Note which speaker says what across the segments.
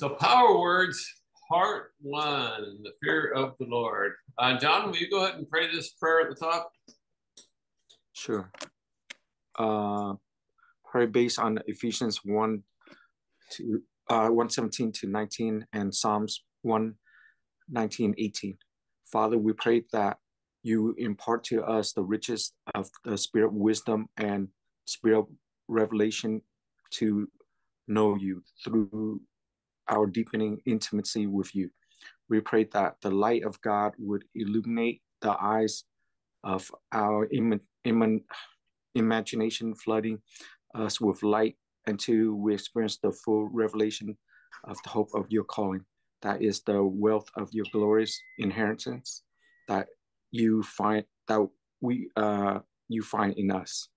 Speaker 1: So, Power Words, Part One The Fear of the Lord. Uh, John, will you go ahead and pray this prayer at the top?
Speaker 2: Sure. Uh, based on Ephesians 1 to uh, 117 to 19 and Psalms 1 19 18. Father, we pray that you impart to us the riches of the spirit wisdom and spirit revelation to know you through our deepening intimacy with you. We pray that the light of God would illuminate the eyes of our Im- Im- imagination, flooding us with light until we experience the full revelation of the hope of your calling. That is the wealth of your glorious inheritance that you find that we uh, you find in us,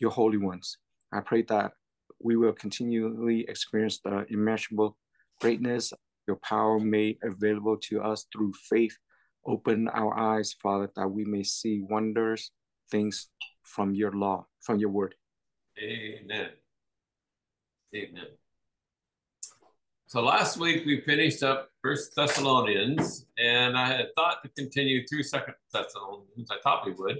Speaker 2: your holy ones. I pray that we will continually experience the immeasurable greatness, your power made available to us through faith. Open our eyes, Father, that we may see wonders, things from your law, from your word.
Speaker 1: Amen. Amen. So last week we finished up First Thessalonians, and I had thought to continue through Second Thessalonians. I thought we would,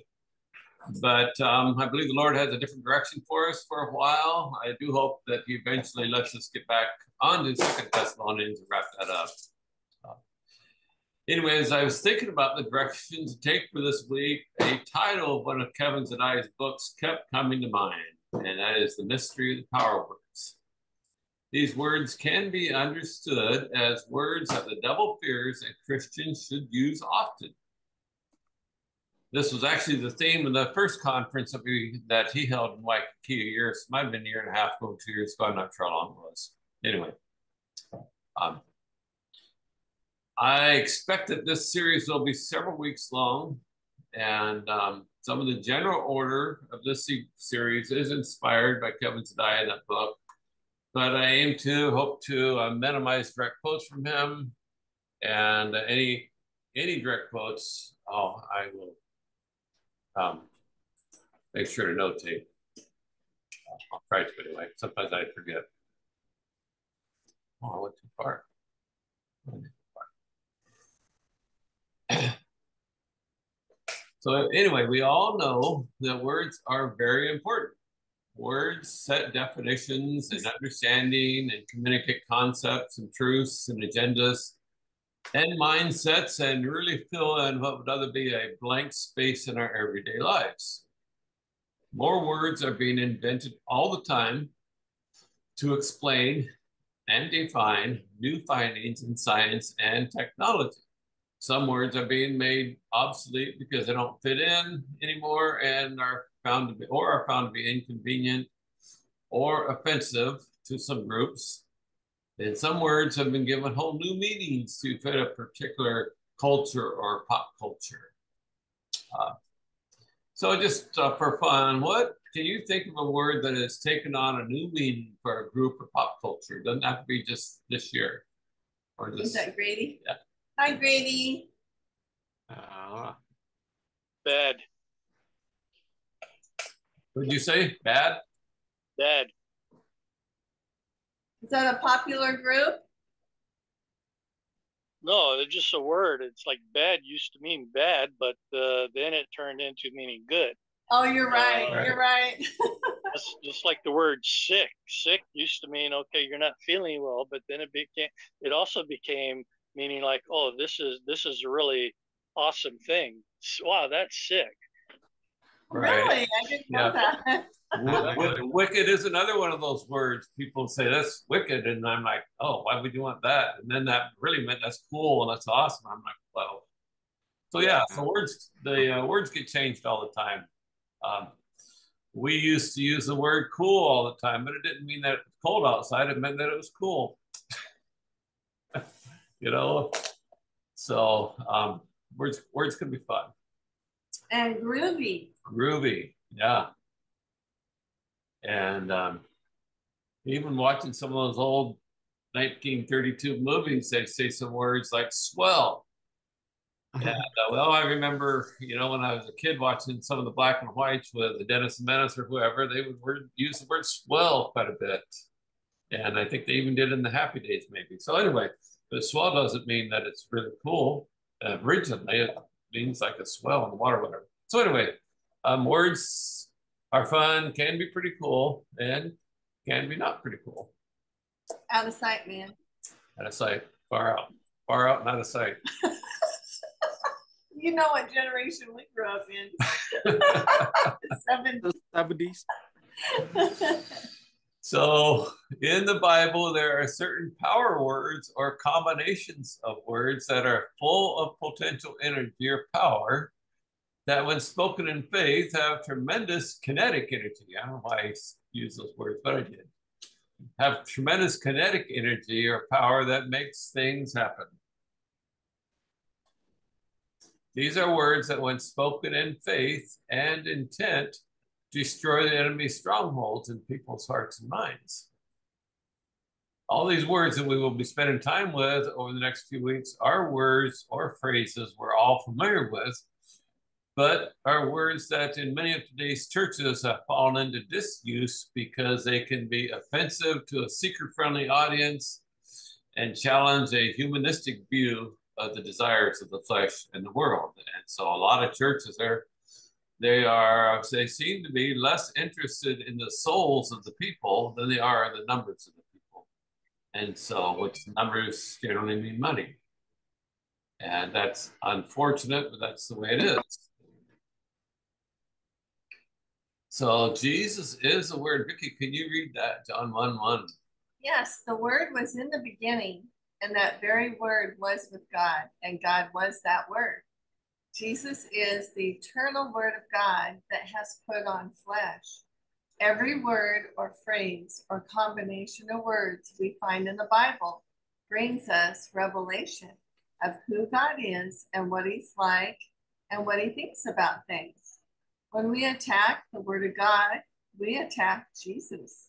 Speaker 1: but um, I believe the Lord has a different direction for us for a while. I do hope that He eventually lets us get back onto Second Thessalonians and wrap that up. Uh, anyways, I was thinking about the direction to take for this week. A title of one of Kevin's and I's books kept coming to mind, and that is The Mystery of the Power Words. These words can be understood as words that the devil fears and Christians should use often. This was actually the theme of the first conference that we that he held in Waikiki a year, might have been a year and a half ago, two years ago. I'm not sure how long it was. Anyway, um, I expect that this series will be several weeks long, and um, some of the general order of this series is inspired by Kevin Zadai in that book. But I aim to hope to uh, minimize direct quotes from him, and any any direct quotes, oh, I will um, make sure to notate. I'll try to anyway. Sometimes I forget. Oh, I went too far. so anyway, we all know that words are very important. Words set definitions and understanding and communicate concepts and truths and agendas and mindsets and really fill in what would other be a blank space in our everyday lives. More words are being invented all the time to explain and define new findings in science and technology. Some words are being made obsolete because they don't fit in anymore and are found to be or are found to be inconvenient or offensive to some groups. And some words have been given whole new meanings to fit a particular culture or pop culture. Uh, so just uh, for fun, what can you think of a word that has taken on a new meaning for a group or pop culture? It doesn't have to be just this year
Speaker 3: or this. Is that Grady?
Speaker 1: Yeah.
Speaker 3: Hi, Grady.
Speaker 4: Uh, bad.
Speaker 1: What did you say? Bad?
Speaker 4: Bad.
Speaker 3: Is that a popular group?
Speaker 4: No, it's just a word. It's like bad used to mean bad, but uh, then it turned into meaning good.
Speaker 3: Oh, you're right. Uh, you're right.
Speaker 4: just, just like the word sick. Sick used to mean okay, you're not feeling well, but then it became. It also became meaning like, oh, this is this is a really awesome thing. Wow, that's sick.
Speaker 3: Right. Really, I didn't know yeah. that.
Speaker 1: Wicked is another one of those words people say that's wicked and i'm like oh why would you want that? And then that really meant that's cool and that's awesome. I'm like well so yeah so words the uh, words get changed all the time. Um, we used to use the word cool all the time but it didn't mean that it was cold outside it meant that it was cool. You know? So um, words words can be fun.
Speaker 3: And groovy
Speaker 1: groovy yeah and um, even watching some of those old 1932 movies, they say some words like swell. Uh-huh. And uh, well, I remember, you know, when I was a kid watching some of the black and whites with the Dennis the Menace or whoever, they would word, use the word swell quite a bit. And I think they even did in the Happy Days, maybe. So anyway, the swell doesn't mean that it's really cool. Uh, originally, it means like a swell in the water, whatever. So anyway, um, words are fun, can be pretty cool, and can be not pretty cool.
Speaker 3: Out of sight, man.
Speaker 1: Out of sight, far out, far out, and out of sight.
Speaker 3: you know what generation we grew up in.
Speaker 2: Seven. The 70s.
Speaker 1: so in the Bible, there are certain power words or combinations of words that are full of potential energy or power that when spoken in faith have tremendous kinetic energy. I don't know why I use those words, but I did. Have tremendous kinetic energy or power that makes things happen. These are words that, when spoken in faith and intent, destroy the enemy's strongholds in people's hearts and minds. All these words that we will be spending time with over the next few weeks are words or phrases we're all familiar with, but are words that in many of today's churches have fallen into disuse because they can be offensive to a seeker friendly audience and challenge a humanistic view of the desires of the flesh and the world. And so a lot of churches are they are they seem to be less interested in the souls of the people than they are in the numbers of the people. And so which numbers generally mean money. And that's unfortunate, but that's the way it is. So Jesus is the word. Vicky, can you read that? John 1 1.
Speaker 3: Yes, the word was in the beginning, and that very word was with God, and God was that word. Jesus is the eternal word of God that has put on flesh. Every word or phrase or combination of words we find in the Bible brings us revelation of who God is and what he's like and what he thinks about things. When we attack the word of God, we attack Jesus.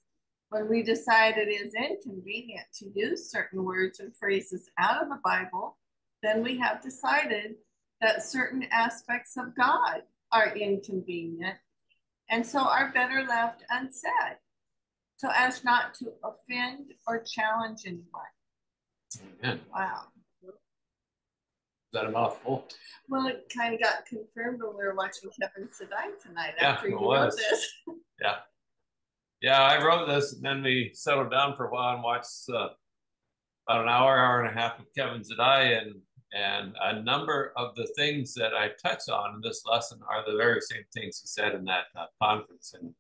Speaker 3: When we decide it is inconvenient to use certain words and phrases out of the Bible, then we have decided that certain aspects of God are inconvenient and so are better left unsaid so as not to offend or challenge anyone.
Speaker 1: Amen.
Speaker 3: Wow.
Speaker 1: That a mouthful?
Speaker 3: Well, it kind of got confirmed when we were watching Kevin Zadai tonight
Speaker 1: yeah,
Speaker 3: after you
Speaker 1: was.
Speaker 3: wrote this.
Speaker 1: yeah. Yeah, I wrote this and then we settled down for a while and watched uh, about an hour, hour and a half of Kevin Zadai and and a number of the things that I touch on in this lesson are the very same things he said in that uh, conference and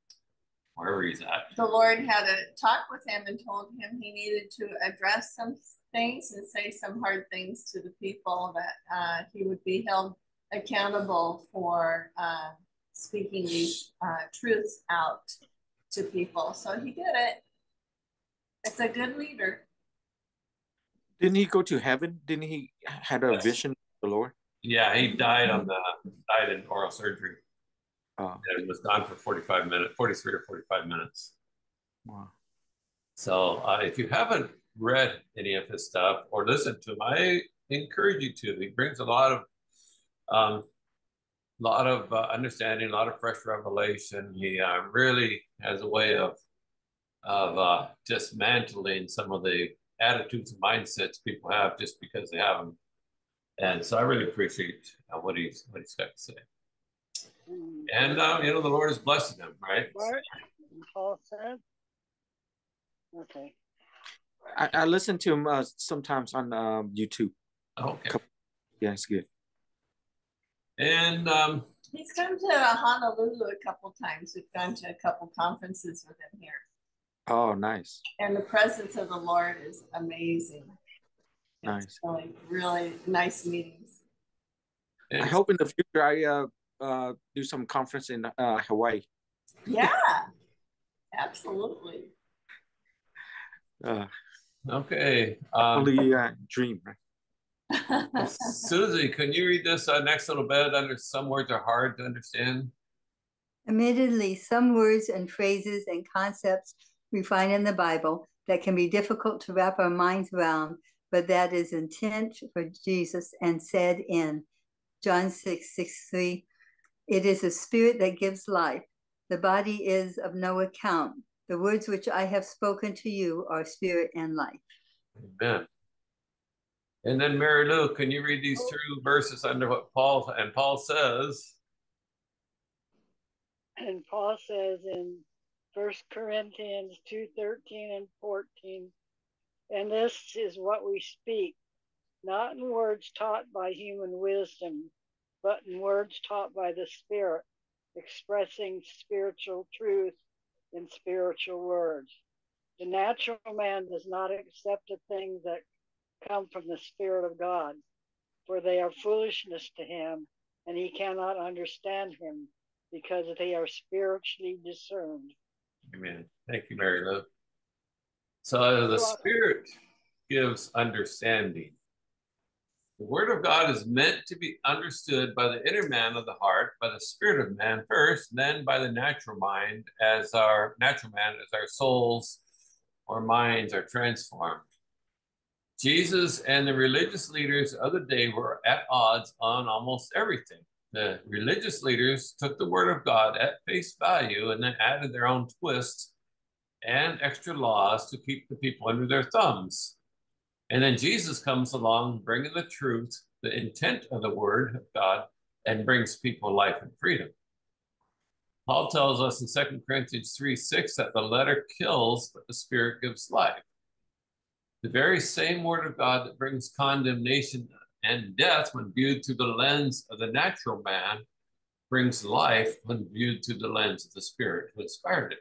Speaker 1: wherever he's at.
Speaker 3: The Lord had a talk with him and told him he needed to address some things and say some hard things to the people that uh, he would be held accountable for uh, speaking these uh, truths out to people. So he did it. It's a good leader.
Speaker 2: Didn't he go to heaven? Didn't he had a yes. vision of the Lord?
Speaker 1: Yeah, he died on the died in oral surgery. Oh. And was gone for 45 minutes, 43 or 45 minutes.
Speaker 2: Wow.
Speaker 1: So uh, if you haven't read any of his stuff or listened to him, I encourage you to. He brings a lot of um, lot of uh, understanding, a lot of fresh revelation. He uh, really has a way of of uh, dismantling some of the attitudes and mindsets people have just because they have them. And so I really appreciate uh, what he's what he's got to say. And uh, you know, the Lord is blessing him, right?
Speaker 4: What Paul said. Okay.
Speaker 2: I, I listen to him uh, sometimes on um, YouTube.
Speaker 1: Okay.
Speaker 2: Yeah, it's good.
Speaker 1: And um,
Speaker 3: he's come to Honolulu a couple times. We've gone to a couple conferences with him here.
Speaker 2: Oh, nice.
Speaker 3: And the presence of the Lord is amazing.
Speaker 2: Nice.
Speaker 3: It's really, really nice meetings.
Speaker 2: I hope in the future I uh, uh, do some conference in uh, Hawaii.
Speaker 3: Yeah, absolutely.
Speaker 2: Uh,
Speaker 1: okay. Um,
Speaker 2: only uh, dream,
Speaker 1: right? Susie, can you read this uh, next little bit? Under some words are hard to understand.
Speaker 5: Admittedly, some words and phrases and concepts we find in the Bible that can be difficult to wrap our minds around, but that is intent for Jesus and said in John 6 6 3. It is a spirit that gives life. The body is of no account. The words which I have spoken to you are spirit and life.
Speaker 1: Amen. And then Mary Lou, can you read these two verses under what Paul and Paul says?
Speaker 6: And Paul says in First Corinthians 2 13 and 14, and this is what we speak, not in words taught by human wisdom, but in words taught by the Spirit, expressing spiritual truth in spiritual words. The natural man does not accept the things that come from the Spirit of God, for they are foolishness to him, and he cannot understand him because they are spiritually discerned.
Speaker 1: Amen. Thank you, Mary Lou. So the Spirit gives understanding. The Word of God is meant to be understood by the inner man of the heart, by the spirit of man first, then by the natural mind, as our natural man, as our souls or minds are transformed. Jesus and the religious leaders of the day were at odds on almost everything. The religious leaders took the word of God at face value and then added their own twists and extra laws to keep the people under their thumbs. And then Jesus comes along bringing the truth, the intent of the word of God, and brings people life and freedom. Paul tells us in 2 Corinthians 3 6 that the letter kills, but the spirit gives life. The very same word of God that brings condemnation and death when viewed through the lens of the natural man brings life when viewed through the lens of the spirit who inspired it.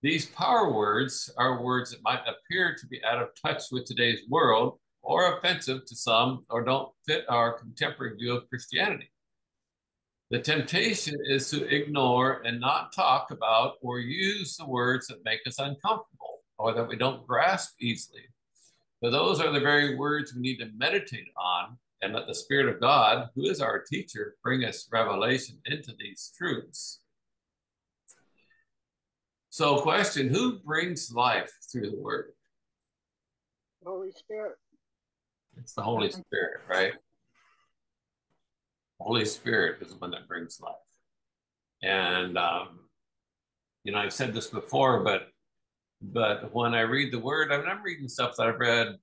Speaker 1: These power words are words that might appear to be out of touch with today's world or offensive to some or don't fit our contemporary view of Christianity. The temptation is to ignore and not talk about or use the words that make us uncomfortable or that we don't grasp easily. But those are the very words we need to meditate on and let the Spirit of God, who is our teacher, bring us revelation into these truths. So, question Who brings life through the Word?
Speaker 6: Holy Spirit.
Speaker 1: It's the Holy Spirit, right? Holy Spirit is the one that brings life. And, um, you know, I've said this before, but but when I read the word, I mean, I'm reading stuff that I've read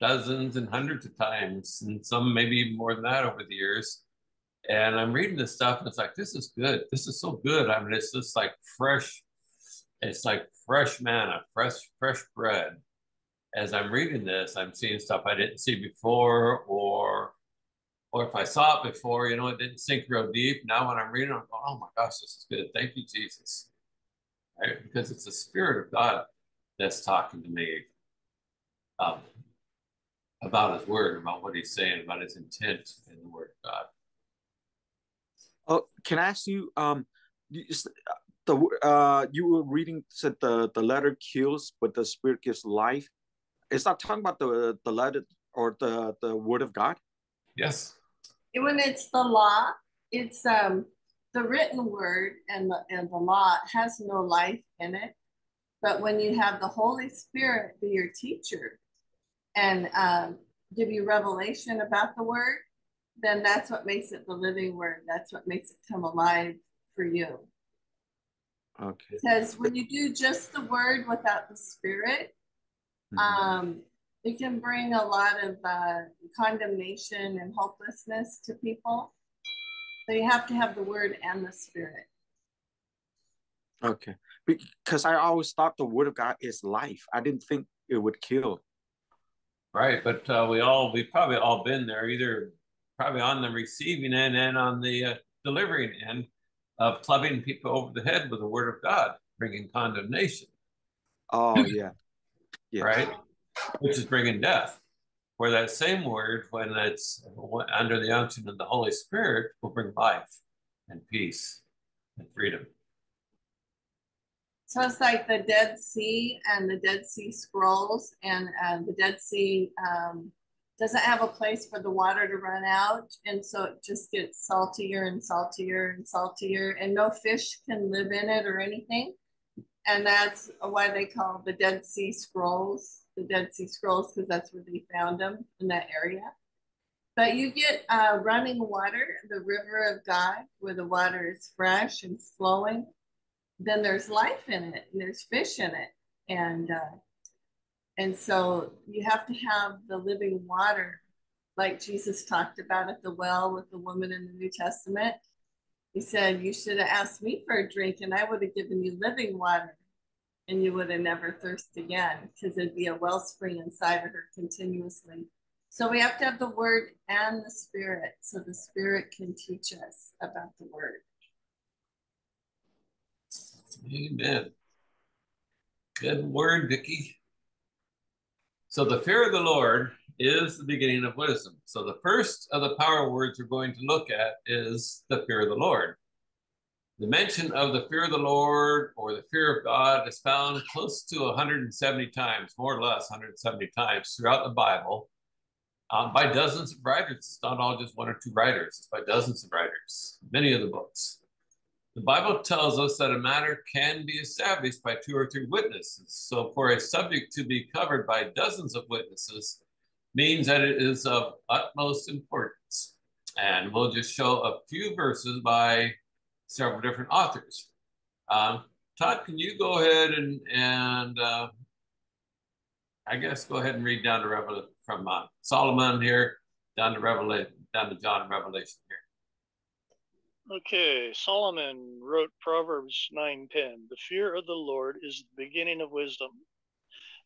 Speaker 1: dozens and hundreds of times, and some maybe even more than that over the years. And I'm reading this stuff, and it's like, this is good. This is so good. I mean, it's just like fresh. It's like fresh manna, fresh, fresh bread. As I'm reading this, I'm seeing stuff I didn't see before, or, or if I saw it before, you know, it didn't sink real deep. Now when I'm reading, I'm going, oh my gosh, this is good. Thank you, Jesus right? Because it's the Spirit of God that's talking to me um, about His Word, about what He's saying, about His intent in the Word of God.
Speaker 2: Oh, can I ask you? Um, the uh, you were reading said the the letter kills, but the Spirit gives life. Is that talking about the the letter or the the Word of God?
Speaker 1: Yes.
Speaker 3: When it's the law, it's um the written word and the, and the law has no life in it. But when you have the Holy Spirit be your teacher and um, give you revelation about the word, then that's what makes it the living word. That's what makes it come alive for you.
Speaker 2: Okay.
Speaker 3: Because when you do just the word without the spirit, mm-hmm. um, it can bring a lot of uh, condemnation and hopelessness to people. So you have to have the word and the spirit.
Speaker 2: Okay. Because I always thought the word of God is life. I didn't think it would kill.
Speaker 1: Right, but uh, we all we've probably all been there, either probably on the receiving end and on the uh, delivering end of clubbing people over the head with the word of God, bringing condemnation.
Speaker 2: Oh yeah,
Speaker 1: yeah. right, which is bringing death where that same word, when it's under the unction of the Holy Spirit, will bring life and peace and freedom.
Speaker 3: So it's like the Dead Sea and the Dead Sea Scrolls, and uh, the Dead Sea um, doesn't have a place for the water to run out, and so it just gets saltier and saltier and saltier, and no fish can live in it or anything and that's why they call the Dead Sea Scrolls the Dead Sea Scrolls because that's where they found them in that area. But you get uh, running water, the river of God, where the water is fresh and flowing. then there's life in it and there's fish in it. And uh, and so you have to have the living water, like Jesus talked about at the well with the woman in the New Testament. He said, You should have asked me for a drink, and I would have given you living water, and you would have never thirst again, because it'd be a wellspring inside of her continuously. So we have to have the word and the spirit, so the spirit can teach us about the word.
Speaker 1: Amen. Good word, Vicky. So the fear of the Lord is the beginning of wisdom. So the first of the power words we're going to look at is the fear of the Lord. The mention of the fear of the Lord or the fear of God is found close to 170 times, more or less 170 times throughout the Bible um, by dozens of writers. It's not all just one or two writers, it's by dozens of writers, many of the books. The Bible tells us that a matter can be established by two or three witnesses. So, for a subject to be covered by dozens of witnesses means that it is of utmost importance. And we'll just show a few verses by several different authors. Um, Todd, can you go ahead and, and uh, I guess go ahead and read down to Revelation from uh, Solomon here down to Revelation, down to John Revelation here.
Speaker 4: Okay, Solomon wrote Proverbs 9:10. The fear of the Lord is the beginning of wisdom,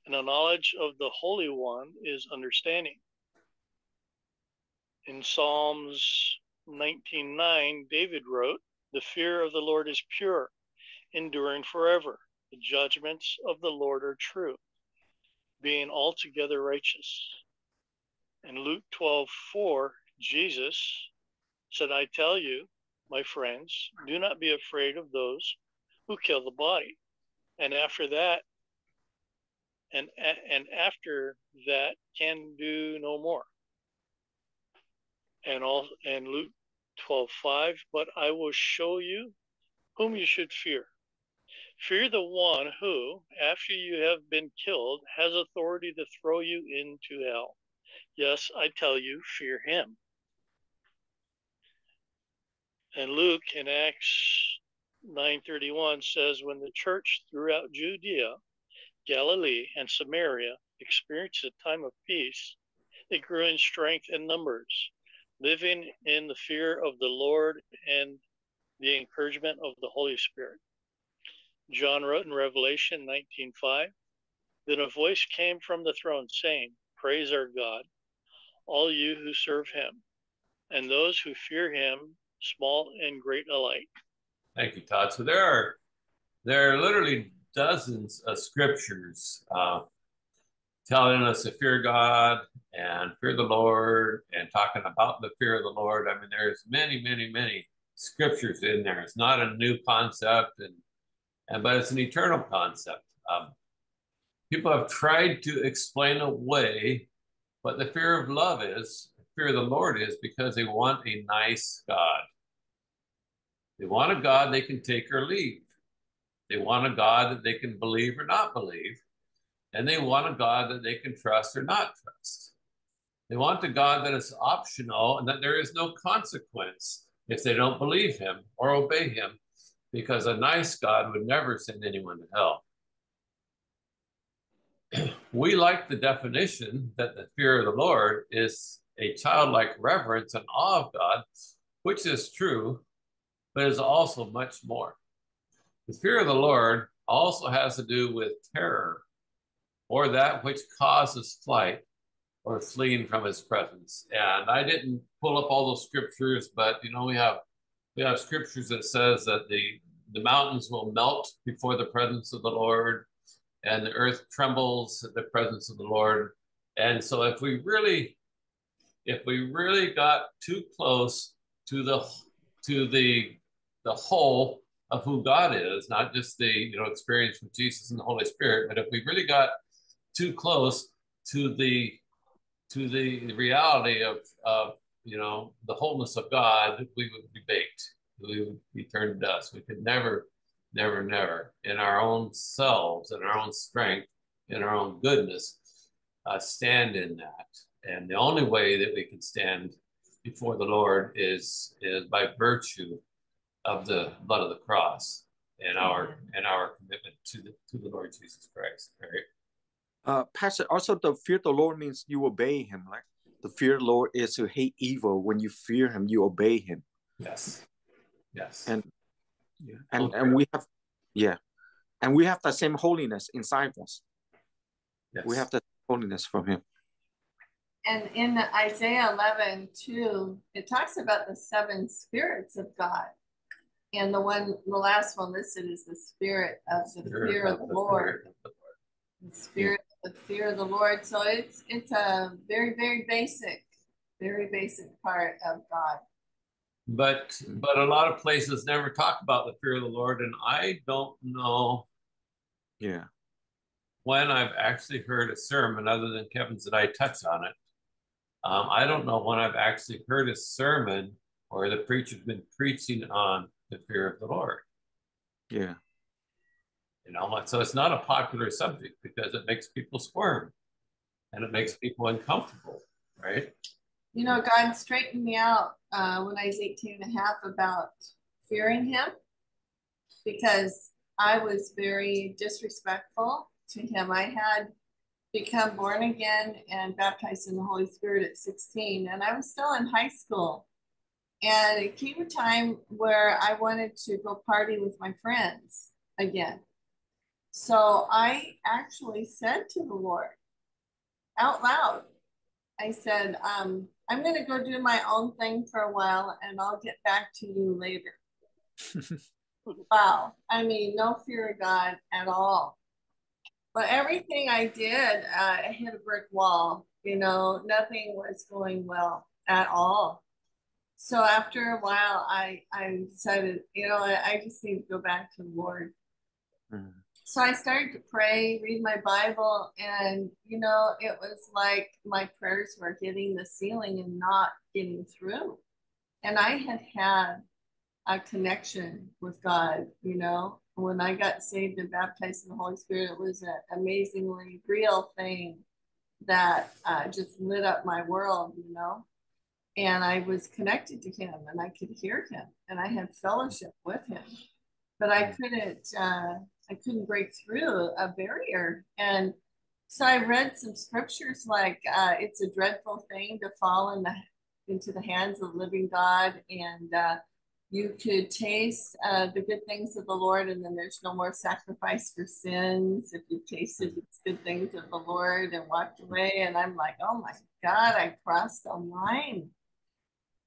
Speaker 4: and the knowledge of the Holy One is understanding. In Psalms 19:9, David wrote, "The fear of the Lord is pure, enduring forever. The judgments of the Lord are true, being altogether righteous." In Luke 12:4, Jesus said, "I tell you, my friends, do not be afraid of those who kill the body. And after that, and and after that can do no more. And all and Luke 12, 5, but I will show you whom you should fear. Fear the one who, after you have been killed, has authority to throw you into hell. Yes, I tell you, fear him. And Luke in Acts 9:31 says when the church throughout Judea, Galilee, and Samaria experienced a time of peace, it grew in strength and numbers, living in the fear of the Lord and the encouragement of the Holy Spirit. John wrote in Revelation 19:5, then a voice came from the throne saying, "Praise our God, all you who serve him, and those who fear him small and great alike.
Speaker 1: Thank you, Todd. So there are there are literally dozens of scriptures uh, telling us to fear God and fear the Lord and talking about the fear of the Lord. I mean, there's many, many, many scriptures in there. It's not a new concept, and and but it's an eternal concept. Um, people have tried to explain away what the fear of love is, fear of the Lord is because they want a nice God. They want a God they can take or leave. They want a God that they can believe or not believe. And they want a God that they can trust or not trust. They want a God that is optional and that there is no consequence if they don't believe him or obey him, because a nice God would never send anyone to hell. we like the definition that the fear of the Lord is a childlike reverence and awe of God, which is true, but is also much more. The fear of the Lord also has to do with terror or that which causes flight or fleeing from his presence. And I didn't pull up all those scriptures, but you know, we have we have scriptures that says that the the mountains will melt before the presence of the Lord and the earth trembles at the presence of the Lord. And so if we really if we really got too close to the to the the whole of who God is, not just the you know experience with Jesus and the Holy Spirit, but if we really got too close to the to the reality of of you know the wholeness of God, we would be baked. We would be turned to dust. We could never, never, never, in our own selves, in our own strength, in our own goodness, uh, stand in that. And the only way that we can stand before the Lord is, is by virtue of the blood of the cross. and our in our commitment to the to the Lord Jesus Christ, right?
Speaker 2: Uh, Pastor, also the fear of the Lord means you obey Him. Right? The fear of the Lord is to hate evil. When you fear Him, you obey Him.
Speaker 1: Yes. Yes.
Speaker 2: And yeah, and okay. and we have, yeah, and we have the same holiness inside us. Yes. We have the holiness from Him.
Speaker 3: And in Isaiah 11, 2, it talks about the seven spirits of God. And the one, the last one listed is the spirit of the spirit fear of, of the, Lord. Lord. The spirit yeah. of the fear of the Lord. So it's it's a very, very basic, very basic part of God.
Speaker 1: But but a lot of places never talk about the fear of the Lord, and I don't know.
Speaker 2: Yeah.
Speaker 1: When I've actually heard a sermon, other than Kevin's, that I touch on it. Um, I don't know when I've actually heard a sermon or the preacher's been preaching on the fear of the Lord.
Speaker 2: Yeah.
Speaker 1: You know, so it's not a popular subject because it makes people squirm and it makes people uncomfortable, right?
Speaker 3: You know, God straightened me out uh, when I was 18 and a half about fearing Him because I was very disrespectful to Him. I had become born again and baptized in the Holy Spirit at 16, and I was still in high school. And it came a time where I wanted to go party with my friends again. So I actually said to the Lord out loud, I said, um, I'm going to go do my own thing for a while and I'll get back to you later. wow. I mean, no fear of God at all. But everything I did, uh, I hit a brick wall. You know, nothing was going well at all so after a while, I I decided, you know, I, I just need to go back to the Lord. Mm. So I started to pray, read my Bible, and you know, it was like my prayers were hitting the ceiling and not getting through. And I had had a connection with God, you know. When I got saved and baptized in the Holy Spirit, it was an amazingly real thing that uh, just lit up my world, you know and I was connected to him and I could hear him and I had fellowship with him, but I couldn't uh, I couldn't break through a barrier. And so I read some scriptures like uh, it's a dreadful thing to fall in the into the hands of the living God and uh, you could taste uh, the good things of the Lord, and then there's no more sacrifice for sins if you tasted the good things of the Lord and walked away. And I'm like, oh my God, I crossed the line.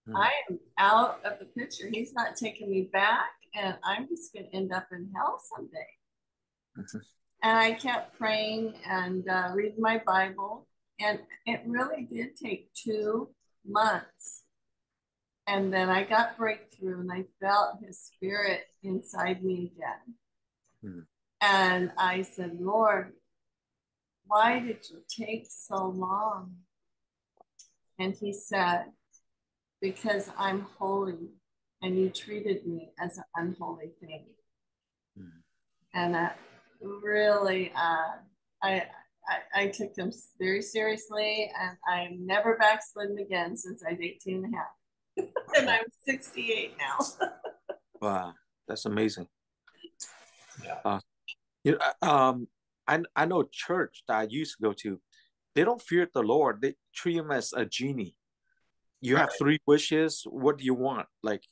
Speaker 3: Mm. I am out of the picture. He's not taking me back, and I'm just going to end up in hell someday. Mm-hmm. And I kept praying and uh, reading my Bible, and it really did take two months. And then I got breakthrough, and I felt His Spirit inside me again. Mm. And I said, Lord, why did you take so long? And He said, because I'm holy and you treated me as an unholy thing. Mm. And that really, uh, I, I, I, took them very seriously and I'm never backslidden again since I was 18 and a half. and I'm 68 now.
Speaker 2: wow, that's amazing.
Speaker 1: Yeah.
Speaker 2: Uh, you know, um, I, I know church that I used to go to, they don't fear the Lord. They treat him as a genie you have three wishes what do you want like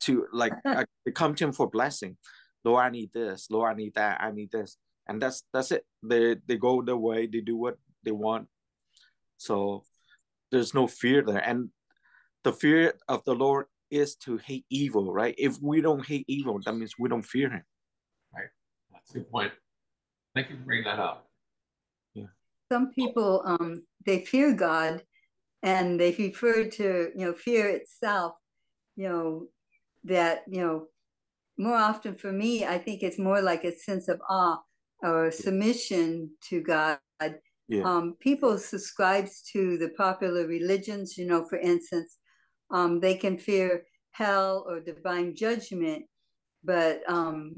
Speaker 2: to like I, come to him for blessing lord i need this lord i need that i need this and that's that's it they they go their way they do what they want so there's no fear there and the fear of the lord is to hate evil right? If we don't hate evil that means we don't fear him
Speaker 1: right? That's a good point. Thank you for bringing that up.
Speaker 5: Yeah. Some people um they fear god and they refer to you know fear itself you know that you know more often for me i think it's more like a sense of awe or submission to god. Yeah. um, people subscribes to the popular religions you know for instance um, they can fear hell or divine judgment but um,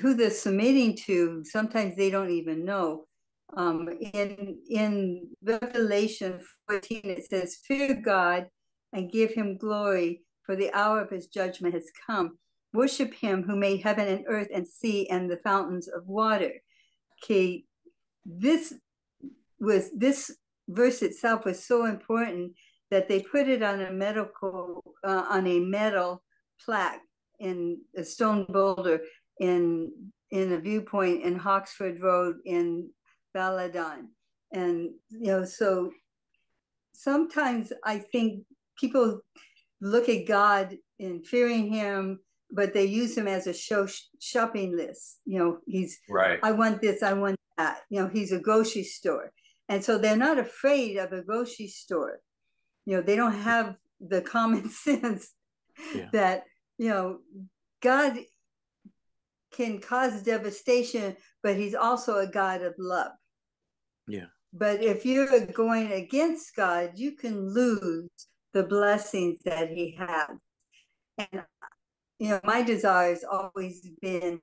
Speaker 5: who they're submitting to sometimes they don't even know um, in in Revelation 14, it says, "Fear God and give Him glory, for the hour of His judgment has come." worship him who made heaven and earth and sea and the fountains of water. Okay, this was this verse itself was so important that they put it on a medical uh, on a metal plaque in a stone boulder in in a viewpoint in Hawksford Road in Baladon. And you know, so sometimes I think people look at God in fearing him, but they use him as a show shopping list. You know, he's
Speaker 1: right.
Speaker 5: I want this, I want that. You know, he's a grocery store. And so they're not afraid of a grocery store. You know, they don't have the common sense yeah. that, you know, God can cause devastation, but he's also a God of love.
Speaker 2: Yeah.
Speaker 5: But if you're going against God, you can lose the blessings that he has. And, you know, my desire has always been,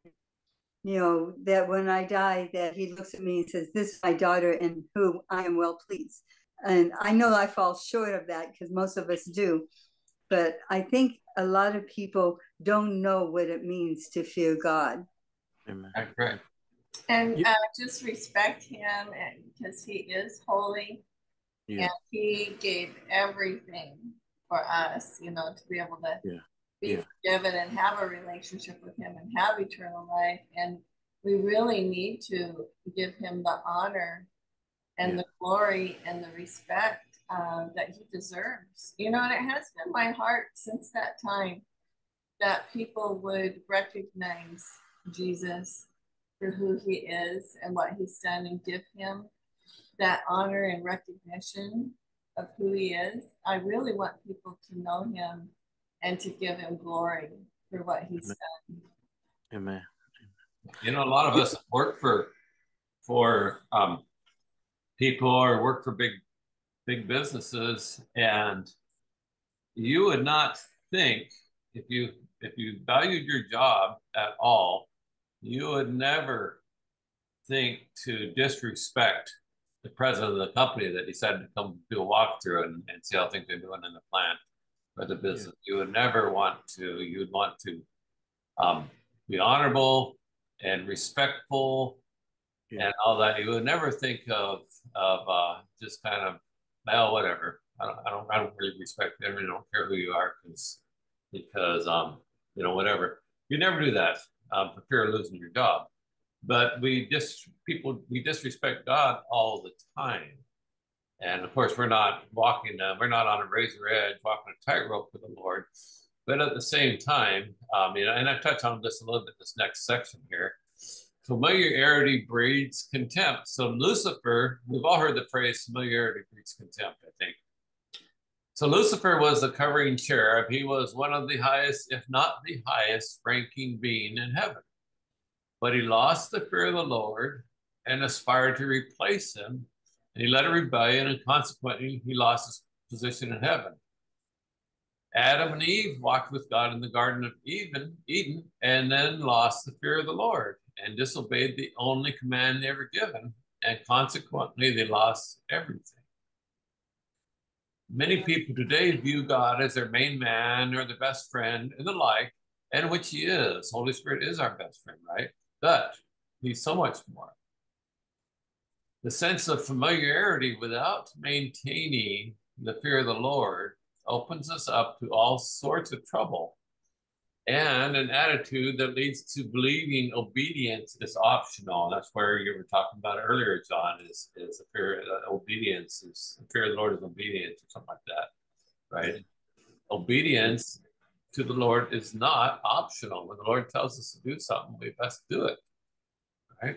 Speaker 5: you know, that when I die, that he looks at me and says, This is my daughter in whom I am well pleased. And I know I fall short of that because most of us do. But I think a lot of people don't know what it means to fear God.
Speaker 1: Amen. Right.
Speaker 3: And uh, just respect him because he is holy yeah. and he gave everything for us, you know, to be able to
Speaker 2: yeah.
Speaker 3: be
Speaker 2: yeah.
Speaker 3: forgiven and have a relationship with him and have eternal life. And we really need to give him the honor and yeah. the glory and the respect uh, that he deserves. You know, and it has been my heart since that time that people would recognize Jesus for who he is and what he's done and give him that honor and recognition of who he is. I really want people to know him and to give him glory for what he's
Speaker 2: Amen. done. Amen.
Speaker 1: You know, a lot of us work for for um, people or work for big big businesses, and you would not think if you if you valued your job at all, you would never think to disrespect the president of the company that decided to come do a walkthrough and, and see how things are doing in the plant or the business. Yeah. You would never want to, you would want to um, be honorable and respectful yeah. and all that. You would never think of of uh, just kind of, well, whatever. I don't, I don't, I don't really respect them. I don't care who you are because, because, um, you know, whatever. You never do that um, for fear of losing your job. But we just people we disrespect God all the time, and of course we're not walking. Uh, we're not on a razor edge, walking a tightrope with the Lord. But at the same time, um, you know, and I touch on this a little bit this next section here. Familiarity breeds contempt. So Lucifer, we've all heard the phrase "familiarity breeds contempt." I think so Lucifer was the covering cherub. He was one of the highest, if not the highest, ranking being in heaven. But he lost the fear of the Lord and aspired to replace him. And he led a rebellion, and consequently, he lost his position in heaven. Adam and Eve walked with God in the Garden of Eden, Eden, and then lost the fear of the Lord and disobeyed the only command they ever given, and consequently, they lost everything. Many people today view God as their main man or their best friend and the like, and which he is. Holy Spirit is our best friend, right? But he's so much more. The sense of familiarity without maintaining the fear of the Lord opens us up to all sorts of trouble and an attitude that leads to believing obedience is optional. That's where you were talking about earlier, John, is, is a fear, uh, obedience is the fear of the Lord is obedience or something like that, right? Obedience to the Lord is not optional. When the Lord tells us to do something, we best do it, right?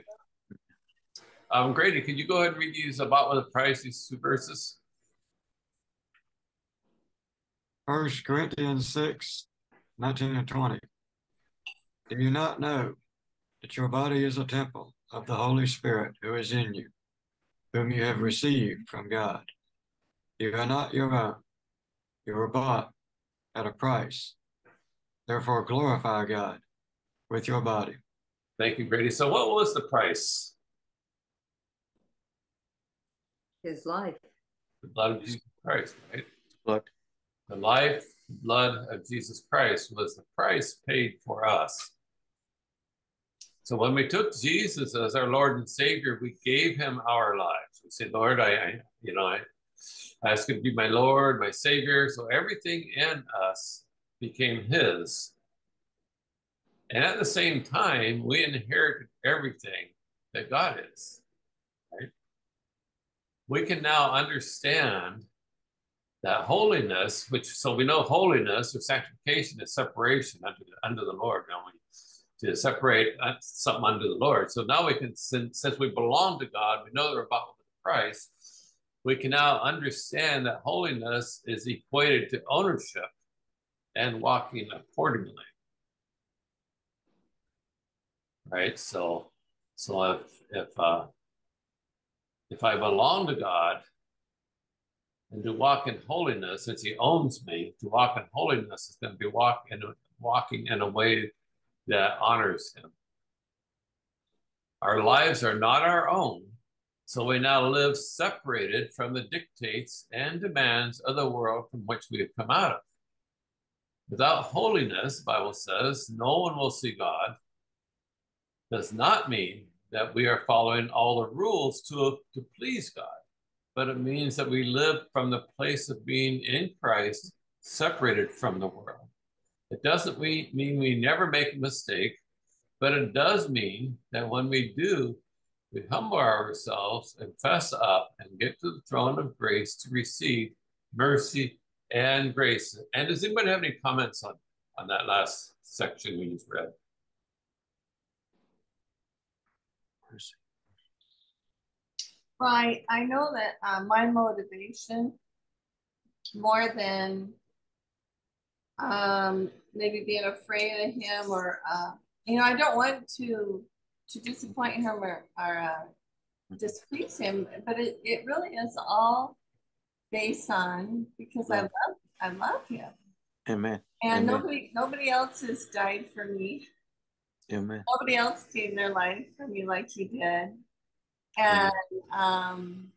Speaker 1: Um, Grady, could you go ahead and read these about with the price, these two verses?
Speaker 7: First Corinthians 6, 19 and 20. Do you not know that your body is a temple of the Holy Spirit who is in you, whom you have received from God? You are not your own. You were bought at a price. Therefore, glorify God with your body.
Speaker 1: Thank you, Grady. So, what was the price?
Speaker 5: His life.
Speaker 1: The blood of Jesus Christ, right?
Speaker 2: Blood.
Speaker 1: The life blood of Jesus Christ was the price paid for us. So when we took Jesus as our Lord and Savior, we gave him our lives. We said, Lord, I, I you know, I, ask you to be my Lord, my Savior. So everything in us became his. And at the same time, we inherited everything that God is. Right? We can now understand that holiness, which so we know holiness or sanctification is separation under the, under the Lord, don't we? To separate uh, something under the Lord. So now we can, since, since we belong to God, we know they're about the price. We can now understand that holiness is equated to ownership and walking accordingly. Right. So, so if if uh, if I belong to God, and to walk in holiness as he owns me to walk in holiness is going to be walk in, walking in a way that honors him. Our lives are not our own so we now live separated from the dictates and demands of the world from which we have come out of. Without holiness bible says no one will see god. Does not mean that we are following all the rules to, to please god but it means that we live from the place of being in Christ, separated from the world. It doesn't mean we never make a mistake, but it does mean that when we do, we humble ourselves and fess up and get to the throne of grace to receive mercy and grace. And does anybody have any comments on, on that last section we just read?
Speaker 3: Mercy. Well, I, I know that uh, my motivation, more than um, maybe being afraid of him or, uh, you know, I don't want to to disappoint him or, or uh, displease him, but it, it really is all based on because I love I love him.
Speaker 2: Amen.
Speaker 3: And
Speaker 2: Amen.
Speaker 3: nobody nobody else has died for me.
Speaker 2: Amen.
Speaker 3: Nobody else gave their life for me like he did. And um,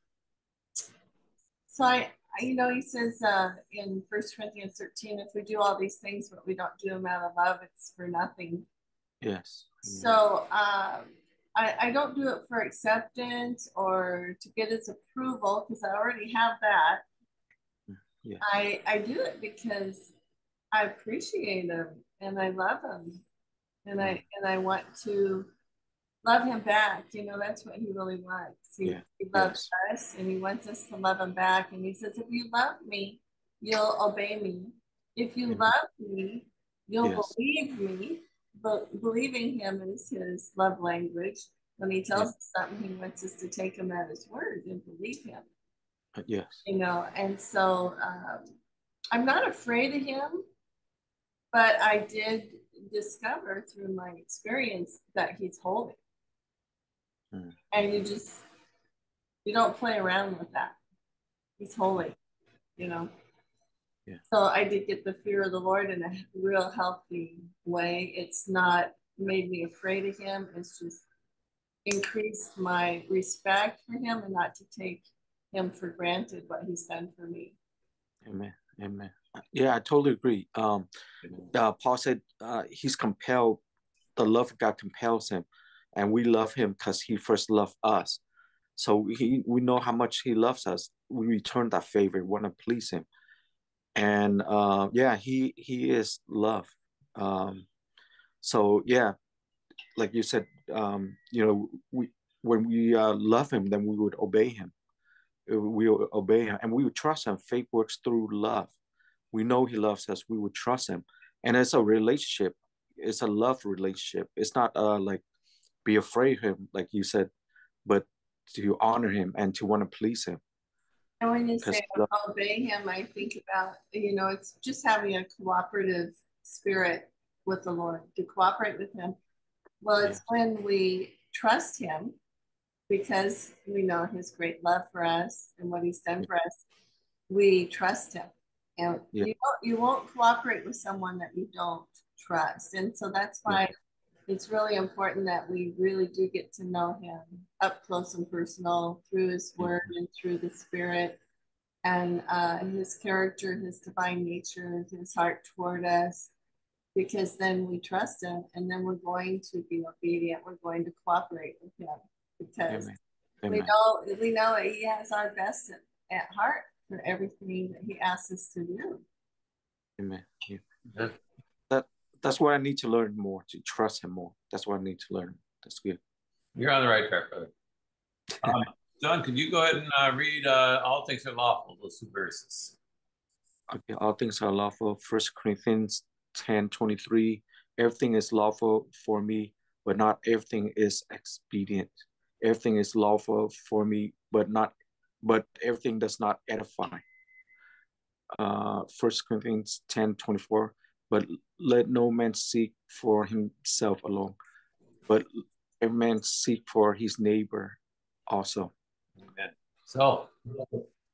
Speaker 3: so I, I, you know, he says uh, in First Corinthians 13, if we do all these things, but we don't do them out of love, it's for nothing.
Speaker 2: Yes.
Speaker 3: So um, I, I don't do it for acceptance or to get his approval because I already have that.
Speaker 2: Yeah.
Speaker 3: I, I do it because I appreciate him and I love him and I and I want to love him back. You know, that's what he really wants. He,
Speaker 2: yeah.
Speaker 3: he loves yes. us and he wants us to love him back. And he says, if you love me, you'll obey me. If you love me, you'll yes. believe me. But believing him is his love language. When he tells us something, he wants us to take him at his word and believe him.
Speaker 2: Uh, yes.
Speaker 3: You know, and so um, I'm not afraid of him, but I did discover through my experience that he's holy. Mm. And you just you don't play around with that. He's holy, you know.
Speaker 2: Yeah.
Speaker 3: So I did get the fear of the Lord in a real healthy way. It's not made me afraid of him. It's just increased my respect for him and not to take him for granted what he's done for me.
Speaker 2: Amen. Amen. Yeah, I totally agree. Um, uh, Paul said uh, he's compelled, the love of God compels him and we love him because he first loved us. So he we know how much he loves us. We return that favor, want to please him. And uh, yeah, he he is love. Um, so yeah, like you said, um, you know, we when we uh, love him, then we would obey him. We will obey him, and we would trust him. Faith works through love. We know he loves us. We would trust him, and it's a relationship. It's a love relationship. It's not uh, like be afraid of him, like you said, but to honor him and to want to please him.
Speaker 3: And when you say obey him, I think about, you know, it's just having a cooperative spirit with the Lord, to cooperate with him. Well, it's yeah. when we trust him because we know his great love for us and what he's done for us. We trust him. And yeah. you, won't, you won't cooperate with someone that you don't trust. And so that's why yeah it's really important that we really do get to know him up close and personal through his word and through the spirit and uh, his character, his divine nature, his heart toward us, because then we trust him and then we're going to be obedient. We're going to cooperate with him because
Speaker 2: Amen.
Speaker 3: we know we know that he has our best at, at heart for everything that he asks us to do.
Speaker 2: Amen. Yeah. That's what I need to learn more to trust him more. That's what I need to learn. That's good.
Speaker 1: You're on the right track, brother. Um, John, could you go ahead and uh, read uh, All Things Are Lawful, those two verses?
Speaker 2: Okay, all things are lawful. First Corinthians 10 23. Everything is lawful for me, but not everything is expedient. Everything is lawful for me, but not but everything does not edify. Uh First Corinthians 10 24. But let no man seek for himself alone, but every man seek for his neighbor also.
Speaker 1: Amen. So,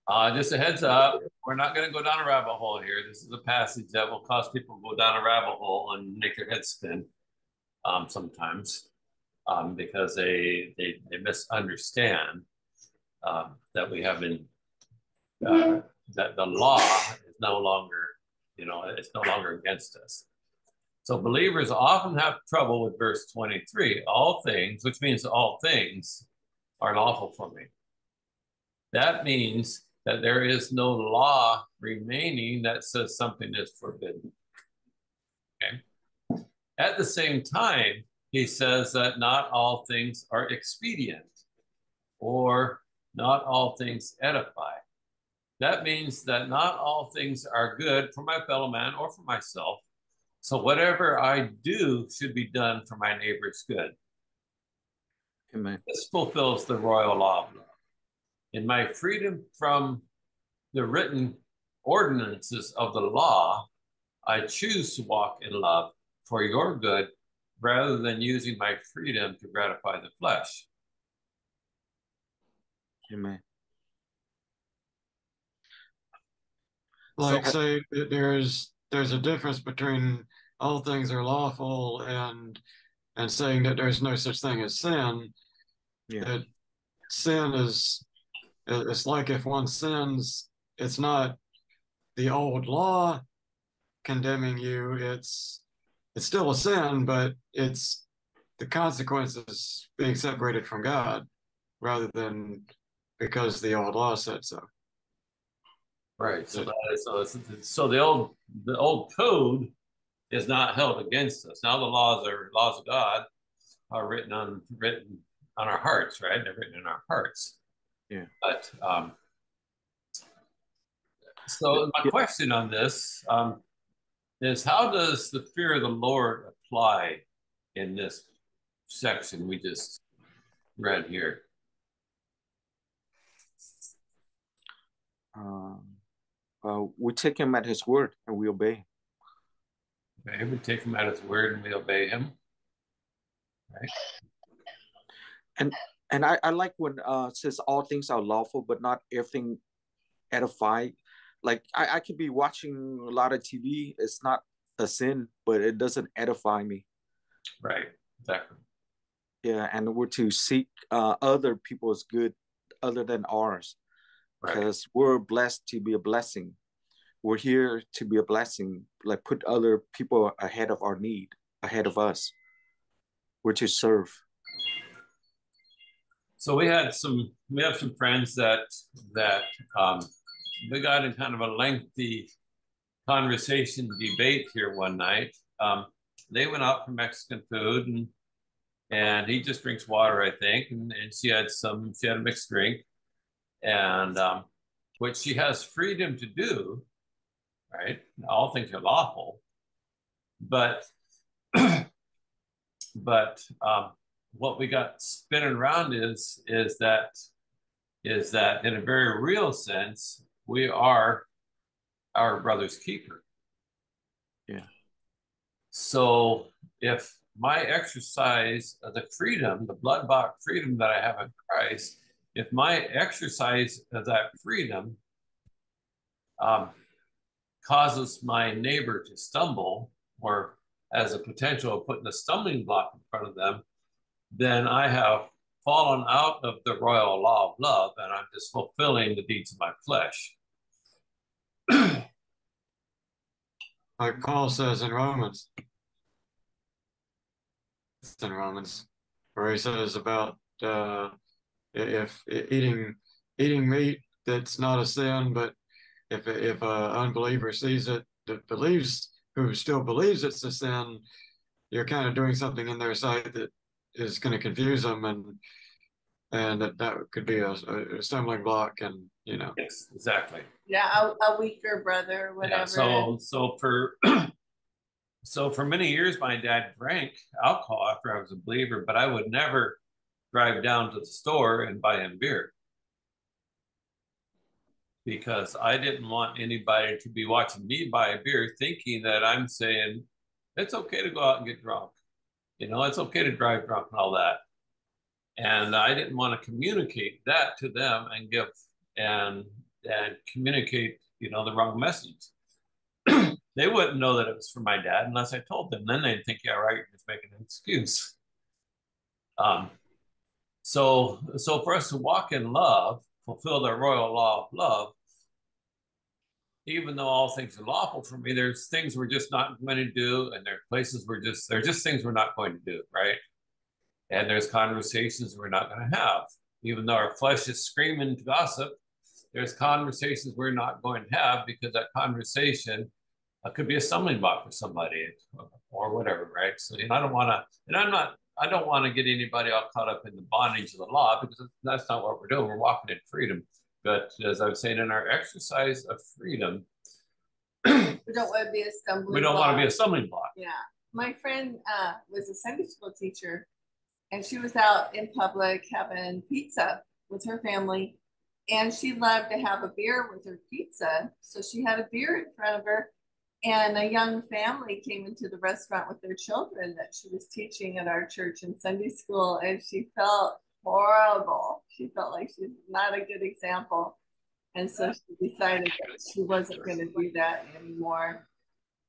Speaker 1: uh, just a heads up, we're not going to go down a rabbit hole here. This is a passage that will cause people to go down a rabbit hole and make their head spin um, sometimes um, because they, they, they misunderstand um, that we have been, uh, that the law is no longer, you know, it's no longer against us. So believers often have trouble with verse 23 all things, which means all things are lawful for me. That means that there is no law remaining that says something is forbidden. Okay. At the same time, he says that not all things are expedient or not all things edify. That means that not all things are good for my fellow man or for myself. So whatever I do should be done for my neighbor's good.
Speaker 2: Amen.
Speaker 1: This fulfills the royal law of love. In my freedom from the written ordinances of the law, I choose to walk in love for your good rather than using my freedom to gratify the flesh.
Speaker 2: Amen.
Speaker 7: Like
Speaker 2: So-
Speaker 7: say there's there's a difference between all things are lawful and and saying that there's no such thing as sin.
Speaker 2: Yeah.
Speaker 7: That sin is it's like if one sins, it's not the old law condemning you. It's it's still a sin, but it's the consequences being separated from God rather than because the old law said so.
Speaker 1: Right. So that so, so the old the old code is not held against us. Now the laws are laws of God are written on written on our hearts, right? They're written in our hearts.
Speaker 2: Yeah.
Speaker 1: But um, so my question on this um, is how does the fear of the Lord apply in this section we just read here?
Speaker 2: Uh, we take him at his word and we obey.
Speaker 1: Okay, we take him at his word and we obey him. Right.
Speaker 2: And and I, I like when uh says all things are lawful, but not everything edify. Like I, I could be watching a lot of TV. It's not a sin, but it doesn't edify me.
Speaker 1: Right. Exactly.
Speaker 2: Yeah, and we're to seek uh, other people's good other than ours,
Speaker 1: Right.
Speaker 2: because we're blessed to be a blessing. We're here to be a blessing, like put other people ahead of our need, ahead of us. We're to serve.
Speaker 1: So we had some we have some friends that that um, we got in kind of a lengthy conversation debate here one night. Um, they went out for Mexican food and and he just drinks water, I think, and, and she had some she had a mixed drink, and um, which she has freedom to do, right? All things are lawful, but but um, what we got spinning around is is that is that in a very real sense we are our brother's keeper
Speaker 2: Yeah.
Speaker 1: so if my exercise of the freedom the blood bought freedom that i have in christ if my exercise of that freedom um, causes my neighbor to stumble or has a potential of putting a stumbling block in front of them then I have fallen out of the royal law of love and I'm just fulfilling the deeds of my flesh.
Speaker 7: like Paul says in Romans, in Romans, where he says about uh, if eating eating meat that's not a sin, but if if an unbeliever sees it that believes who still believes it's a sin, you're kind of doing something in their sight that is going to confuse them and and that, that could be a, a stumbling block and you know.
Speaker 1: Yes exactly.
Speaker 3: Yeah a, a weaker brother whatever yeah,
Speaker 1: so so for so for many years my dad drank alcohol after i was a believer but i would never drive down to the store and buy him beer because i didn't want anybody to be watching me buy a beer thinking that i'm saying it's okay to go out and get drunk you know it's okay to drive drunk and all that and I didn't want to communicate that to them and give and and communicate, you know, the wrong message. they wouldn't know that it was for my dad unless I told them. Then they'd think, yeah, right, you're just making an excuse. Um, so so for us to walk in love, fulfill the royal law of love, even though all things are lawful for me, there's things we're just not going to do, and there's places we're just there's just things we're not going to do, right? and there's conversations we're not going to have. Even though our flesh is screaming to gossip, there's conversations we're not going to have because that conversation uh, could be a stumbling block for somebody or whatever, right? So you know, I don't want to, and I'm not, I don't want to get anybody all caught up in the bondage of the law because that's not what we're doing. We're walking in freedom. But as I was saying, in our exercise of freedom,
Speaker 3: we don't want to be a stumbling.
Speaker 1: We don't
Speaker 3: block.
Speaker 1: want to be a stumbling block.
Speaker 3: Yeah, my friend uh, was a Sunday school teacher, and she was out in public having pizza with her family and she loved to have a beer with her pizza so she had a beer in front of her and a young family came into the restaurant with their children that she was teaching at our church in sunday school and she felt horrible she felt like she's not a good example and so she decided that she wasn't going to do that anymore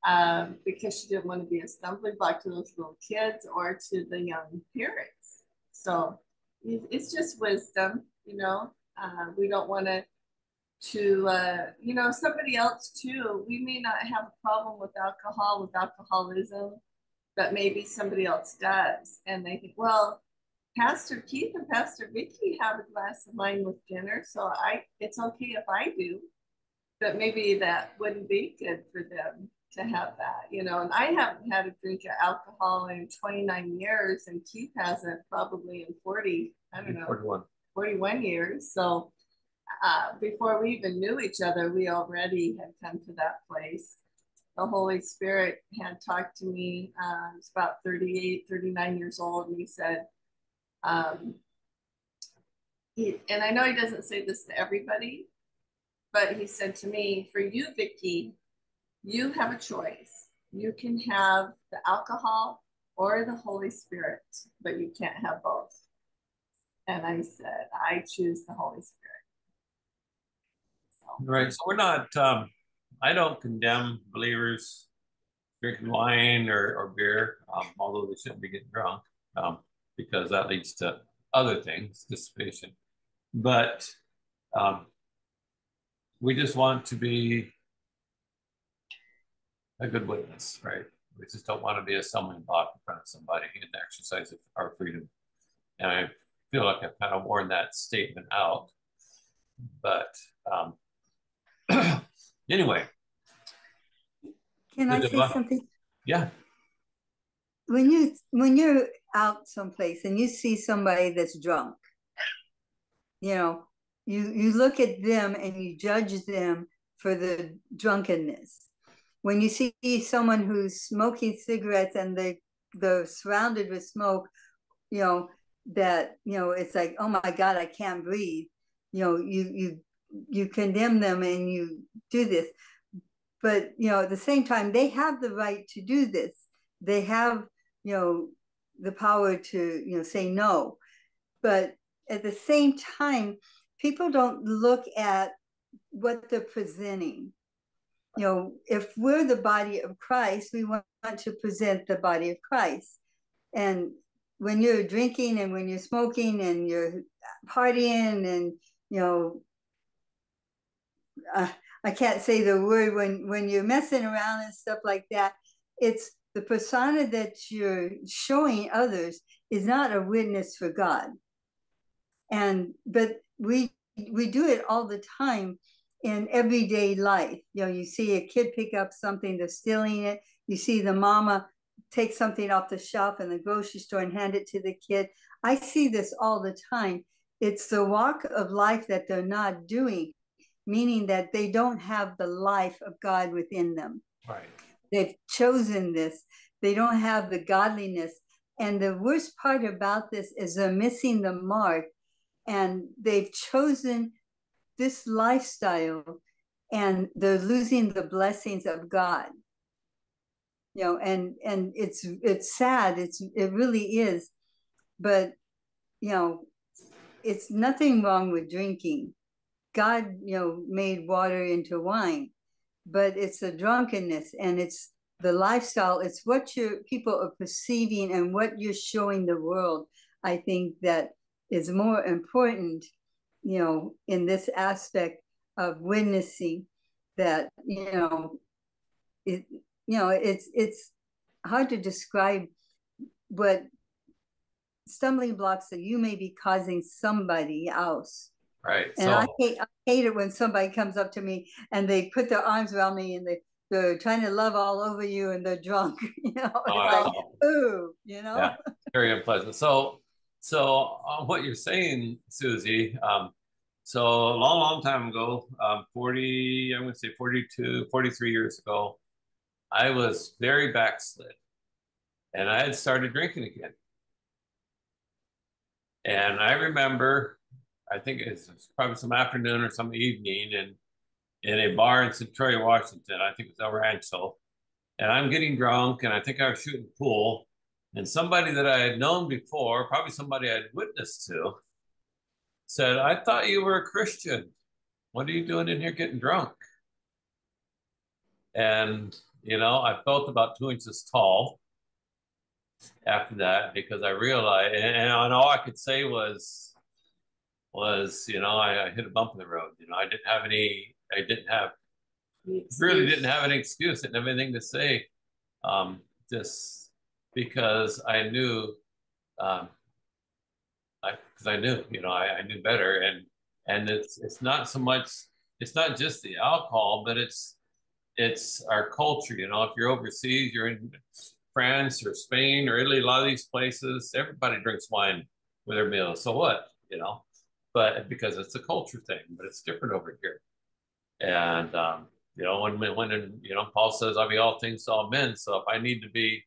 Speaker 3: um, because she didn't want to be a stumbling block to those little kids or to the young parents. So it's just wisdom, you know. Uh, we don't want to, to uh, you know, somebody else too. We may not have a problem with alcohol, with alcoholism, but maybe somebody else does, and they think, well, Pastor Keith and Pastor Vicky have a glass of wine with dinner, so I it's okay if I do, but maybe that wouldn't be good for them to have that, you know. And I haven't had a drink of alcohol in 29 years, and Keith hasn't probably in 40, I don't know,
Speaker 1: 41,
Speaker 3: 41 years. So uh, before we even knew each other, we already had come to that place. The Holy Spirit had talked to me. Uh, I was about 38, 39 years old, and he said, um, he, and I know he doesn't say this to everybody, but he said to me, For you, Vicky, you have a choice. You can have the alcohol or the Holy Spirit, but you can't have both. And I said, I choose the Holy Spirit.
Speaker 1: Right. So we're not, um, I don't condemn believers drinking wine or, or beer, um, although they shouldn't be getting drunk um, because that leads to other things, dissipation. But um, we just want to be a good witness, right? We just don't want to be a stumbling block in front of somebody in the exercise of our freedom. And I feel like I've kind of worn that statement out. But um, anyway.
Speaker 5: Can I say something?
Speaker 1: Yeah.
Speaker 5: When you when you're out someplace and you see somebody that's drunk, you know, you you look at them and you judge them for the drunkenness when you see someone who's smoking cigarettes and they they're surrounded with smoke, you know, that, you know, it's like, oh my God, I can't breathe. You know, you you you condemn them and you do this. But you know, at the same time, they have the right to do this. They have, you know, the power to, you know, say no. But at the same time, people don't look at what they're presenting you know, if we're the body of Christ, we want to present the body of Christ. And when you're drinking and when you're smoking and you're partying and, you know, uh, I can't say the word when when you're messing around and stuff like that. It's the persona that you're showing others is not a witness for God. And but we we do it all the time in everyday life. You know, you see a kid pick up something, they're stealing it. You see the mama take something off the shelf in the grocery store and hand it to the kid. I see this all the time. It's the walk of life that they're not doing, meaning that they don't have the life of God within them.
Speaker 1: Right.
Speaker 5: They've chosen this. They don't have the godliness. And the worst part about this is they're missing the mark and they've chosen this lifestyle and they're losing the blessings of God. You know, and and it's it's sad. It's it really is, but you know, it's nothing wrong with drinking. God, you know, made water into wine, but it's the drunkenness and it's the lifestyle. It's what your people are perceiving and what you're showing the world. I think that is more important, you know, in this aspect of witnessing that, you know, it, you know, it's, it's hard to describe what stumbling blocks that you may be causing somebody else.
Speaker 1: Right.
Speaker 5: And
Speaker 1: so,
Speaker 5: I hate, I hate it when somebody comes up to me and they put their arms around me and they, they're trying to love all over you and they're drunk, you know, it's
Speaker 1: Oh,
Speaker 5: like, ooh, you know?
Speaker 1: Yeah. very unpleasant. So, so uh, what you're saying, Susie, um, so a long, long time ago, um, 40, I'm going to say 42, 43 years ago, I was very backslid and I had started drinking again. And I remember, I think it's probably some afternoon or some evening and in a bar in Centralia, Washington, I think it's El Rancho. And I'm getting drunk and I think I was shooting pool and somebody that I had known before, probably somebody I'd witnessed to, said, I thought you were a Christian. What are you doing in here getting drunk? And, you know, I felt about two inches tall after that because I realized, and, and all I could say was, was, you know, I, I hit a bump in the road. You know, I didn't have any, I didn't have, really didn't have any excuse, didn't have anything to say. Um, just, because I knew, um, I because I knew, you know, I, I knew better, and and it's it's not so much, it's not just the alcohol, but it's it's our culture. You know, if you're overseas, you're in France or Spain or Italy, a lot of these places, everybody drinks wine with their meals. So what, you know? But because it's a culture thing, but it's different over here. And um, you know, when when you know Paul says, "I'll be all things to all men." So if I need to be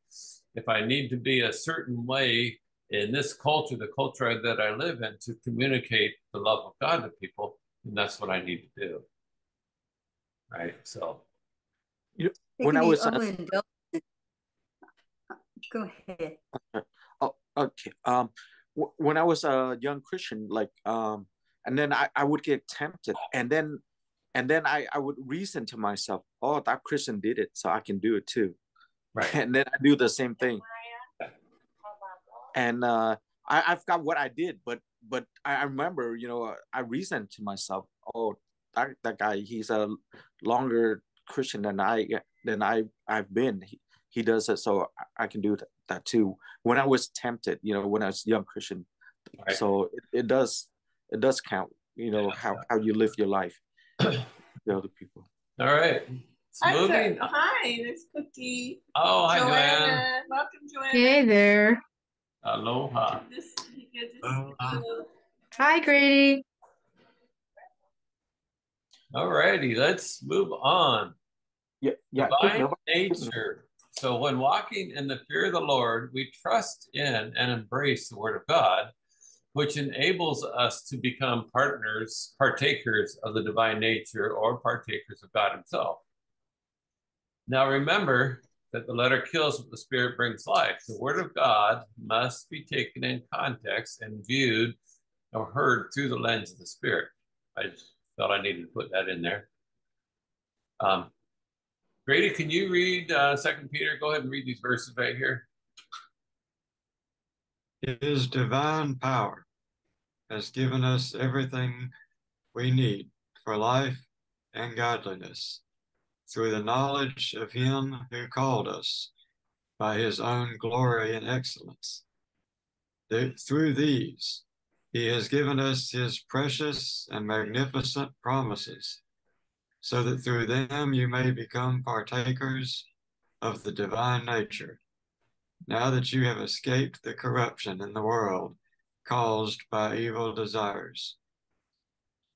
Speaker 1: if I need to be a certain way in this culture, the culture that I live in, to communicate the love of God to people, then that's what I need to do. Right. So,
Speaker 2: you,
Speaker 5: It
Speaker 2: when I was uh,
Speaker 5: overindulgent. Go ahead.
Speaker 2: oh, okay. Um, w- when I was a young Christian, like, um, and then I, I would get tempted, and then, and then I, I would reason to myself, oh, that Christian did it, so I can do it too.
Speaker 1: right.
Speaker 2: And then I do the same thing. And uh, I, I forgot what I did, but but I I remember, you know, I reasoned to myself, oh, that, that guy, he's a longer Christian than I than I I've been. He, he does it, so I- I can do that, that too. When I was tempted, you know, when I was young Christian,
Speaker 1: Right.
Speaker 2: so it, it does it does count. You know
Speaker 1: Yeah.
Speaker 2: how how you live your life, to other people.
Speaker 1: All right. So moving.
Speaker 3: Hi, there's Cookie.
Speaker 1: Oh, hi, Joanne.
Speaker 3: Joanna. Welcome, Joanna.
Speaker 8: Hey there.
Speaker 1: Aloha.
Speaker 3: This, good to
Speaker 7: Oh,
Speaker 3: see you.
Speaker 8: Hi, Grady.
Speaker 1: All righty. Let's move on.
Speaker 2: Yeah, yeah.
Speaker 1: Divine nature. So when walking in the fear of the Lord, we trust in and embrace the word of God, which enables us to become partners, partakers of the divine nature or partakers of God himself. Now remember that the letter kills, but the spirit brings life. The word of God must be taken in context and viewed or heard through the lens of the spirit. I felt I needed to put that in there. Um, Grady, can you read uh, Second Peter? Go ahead and read these verses right here.
Speaker 7: His divine power has given us everything we need for life and godliness through the knowledge of him who called us by his own glory and excellence. Through these, he has given us his precious and magnificent promises, so that through them you may become partakers of the divine nature, now that you have escaped the corruption in the world caused by evil desires.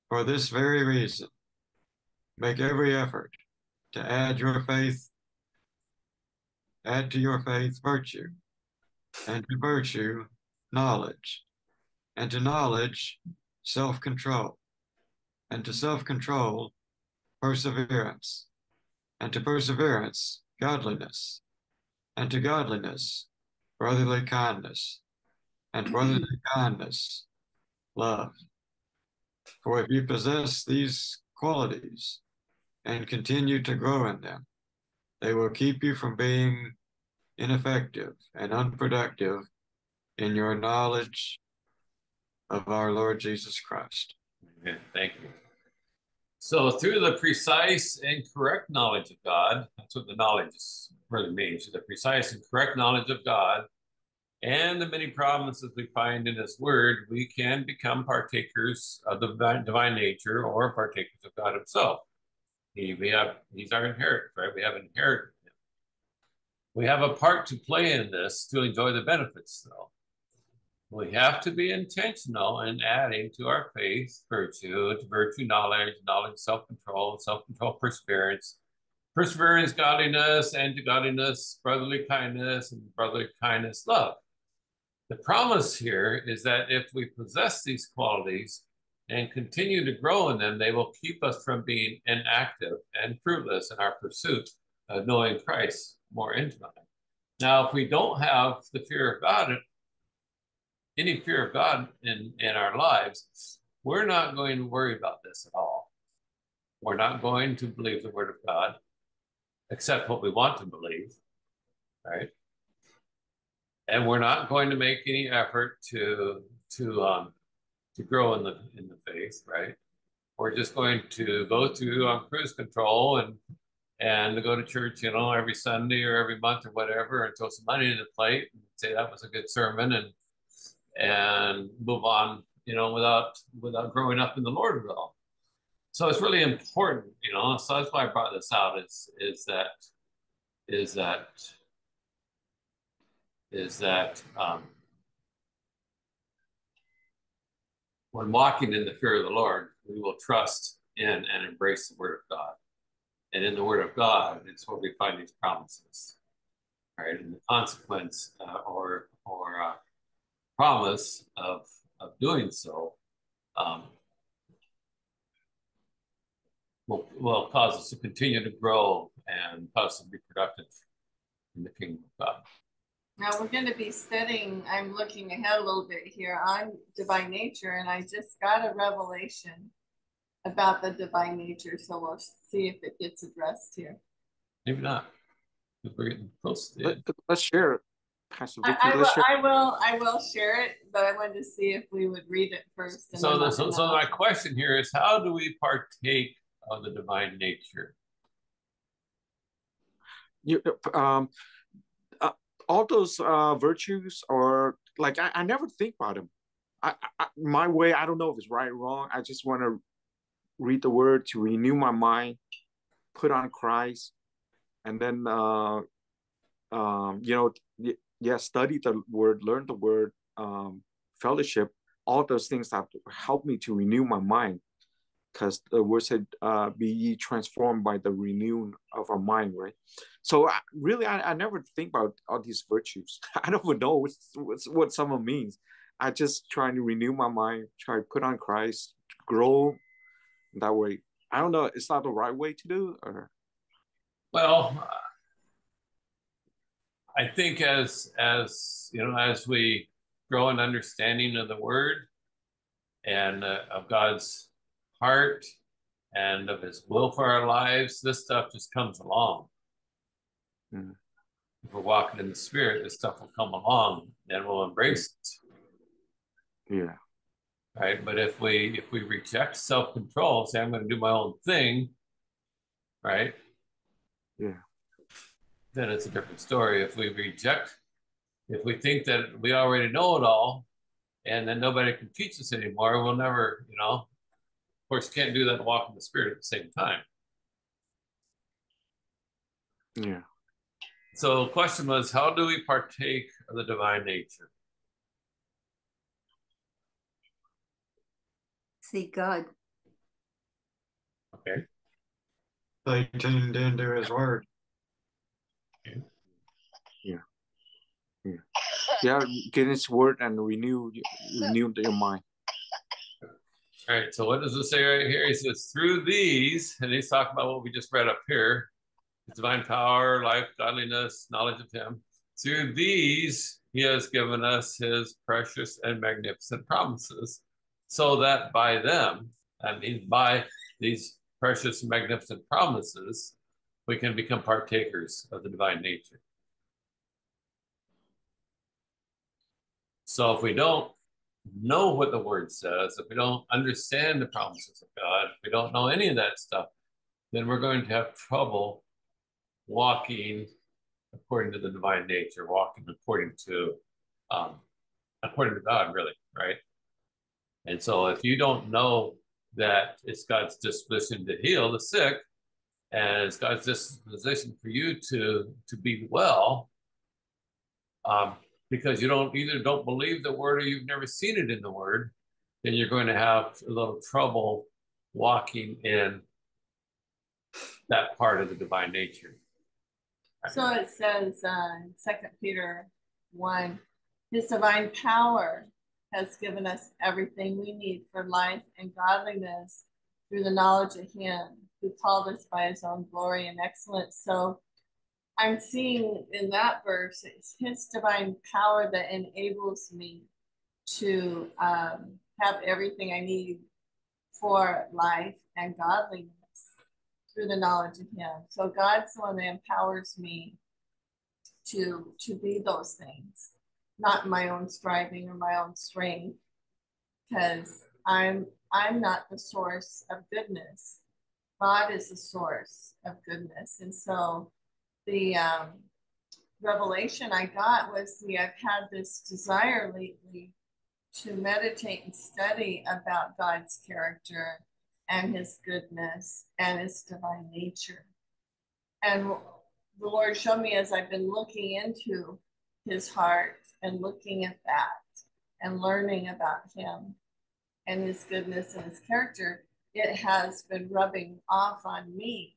Speaker 7: For this very reason, make every effort to add your faith, add to your faith virtue, and to virtue, knowledge, and to knowledge, self control, and to self control, perseverance, and to perseverance, godliness, and to godliness, brotherly kindness, and mm-hmm. brotherly kindness, love. For if you possess these qualities and continue to grow in them, they will keep you from being ineffective and unproductive in your knowledge of our Lord Jesus Christ.
Speaker 1: Amen. Thank you. So, through the precise and correct knowledge of God, that's what the knowledge really means the precise and correct knowledge of God and the many promises that we find in His Word, we can become partakers of the divine nature or partakers of God Himself. He, we have, He's our inheritance, right? We have inherited Him. We have a part to play in this to enjoy the benefits, though. We have to be intentional in adding to our faith virtue, to virtue knowledge, knowledge self control, self control perseverance, perseverance godliness, and to godliness brotherly kindness, and brotherly kindness love. The promise here is that if we possess these qualities and continue to grow in them, they will keep us from being inactive and fruitless in our pursuit of knowing Christ more intimately. Now, if we don't have the fear of God, any fear of God in, in our lives, we're not going to worry about this at all. We're not going to believe the word of God, except what we want to believe, right? and we're not going to make any effort to to um, to grow in the in the faith, right? We're just going to go through on cruise control and and go to church, you know, every Sunday or every month or whatever, and throw some money in the plate and say that was a good sermon and and move on, you know, without without growing up in the Lord at all. So it's really important, you know. So that's why I brought this out. Is is that is that is that um, when walking in the fear of the Lord, we will trust in and embrace the Word of God. And in the Word of God, it's where we find these promises, right? And the consequence uh, or or uh, promise of of doing so um, will will cause us to continue to grow and cause us to be productive in the kingdom of God.
Speaker 3: Now we're going to be studying, I'm looking ahead a little bit here on divine nature, and I just got a revelation about the divine nature. So we'll see if it gets addressed here.
Speaker 1: Maybe not. If We're getting close to
Speaker 2: it. Let, us share it.
Speaker 3: I, I, will, share. I will. I will share it, but I wanted to see if we would read it first.
Speaker 1: So, the, so, so my question here is: How do we partake of the divine nature?
Speaker 2: You, um, all those uh, virtues are like I, I never think about them. I, I, my way, I don't know if it's right or wrong. I just want to read the word to renew my mind, put on Christ, and then uh, um, you know, yeah, study the word, learn the word, um, fellowship. All those things have helped me to renew my mind, because the word said, uh, "Be ye transformed by the renewing of our mind." Right. So I, really, I, I never think about all these virtues. I don't even know what, what, what some of means. I just try to renew my mind, try to put on Christ, grow that way. I don't know. It's not the right way to do, or
Speaker 1: well, I think as as you know, as we grow in understanding of the Word and uh, of God's heart and of His will for our lives, this stuff just comes along. Mm. If we're walking in the spirit, this stuff will come along and we'll embrace
Speaker 2: it. Yeah.
Speaker 1: Right. But if we if we reject self-control, say I'm going to do my own thing, right?
Speaker 2: Yeah.
Speaker 1: Then it's a different story. If we reject, if we think that we already know it all and then nobody can teach us anymore, we'll never, you know, of course, you can't do that and walk in the spirit at the same time.
Speaker 2: Yeah.
Speaker 1: So the question was, how do we partake of the divine nature?
Speaker 5: Seek God.
Speaker 1: Okay.
Speaker 7: Stay tuned into his word.
Speaker 2: Yeah, yeah, get his word and renew renew your mind.
Speaker 1: All right, so what does it say right here? He says, through these, and he's talking about what we just read up here divine power, life, godliness, knowledge of him. Through these, he has given us his precious and magnificent promises, so that by them, I mean, by these precious and magnificent promises, we can become partakers of the divine nature. So if we don't know what the word says, if we don't understand the promises of God, if we don't know any of that stuff, then we're going to have trouble walking according to the divine nature, walking according to um, according to God, really, right? And so if you don't know that it's God's disposition to heal the sick, and it's God's disposition for you to to be well, um, because you don't either don't believe the word or you've never seen it in the word, then you're going to have a little trouble walking in that part of the divine nature.
Speaker 3: So it says uh, Second Peter one, His divine power has given us everything we need for life and godliness through the knowledge of Him who called us by His own glory and excellence. So I'm seeing in that verse, it's His divine power that enables me to um, have everything I need for life and godliness through the knowledge of Him. So God's the one that empowers me to to be those things, not my own striving or my own strength, because I'm I'm not the source of goodness. God is the source of goodness, and so the um, revelation I got was the I've had this desire lately to meditate and study about God's character and his goodness and his divine nature. And the Lord showed me as I've been looking into his heart and looking at that and learning about him and his goodness and his character, it has been rubbing off on me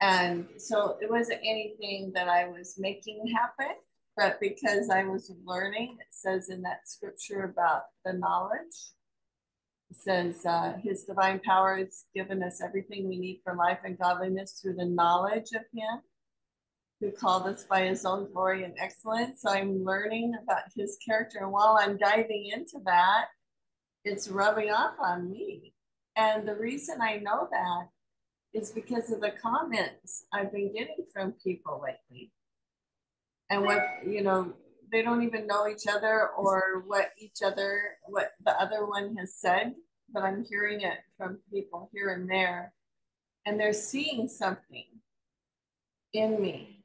Speaker 3: and so it wasn't anything that I was making happen, but because I was learning, it says in that scripture about the knowledge. It says, uh, His divine power has given us everything we need for life and godliness through the knowledge of Him who called us by His own glory and excellence. So I'm learning about His character. And while I'm diving into that, it's rubbing off on me. And the reason I know that is because of the comments I've been getting from people lately. And what, you know, they don't even know each other or what each other, what the other one has said, but I'm hearing it from people here and there. And they're seeing something in me,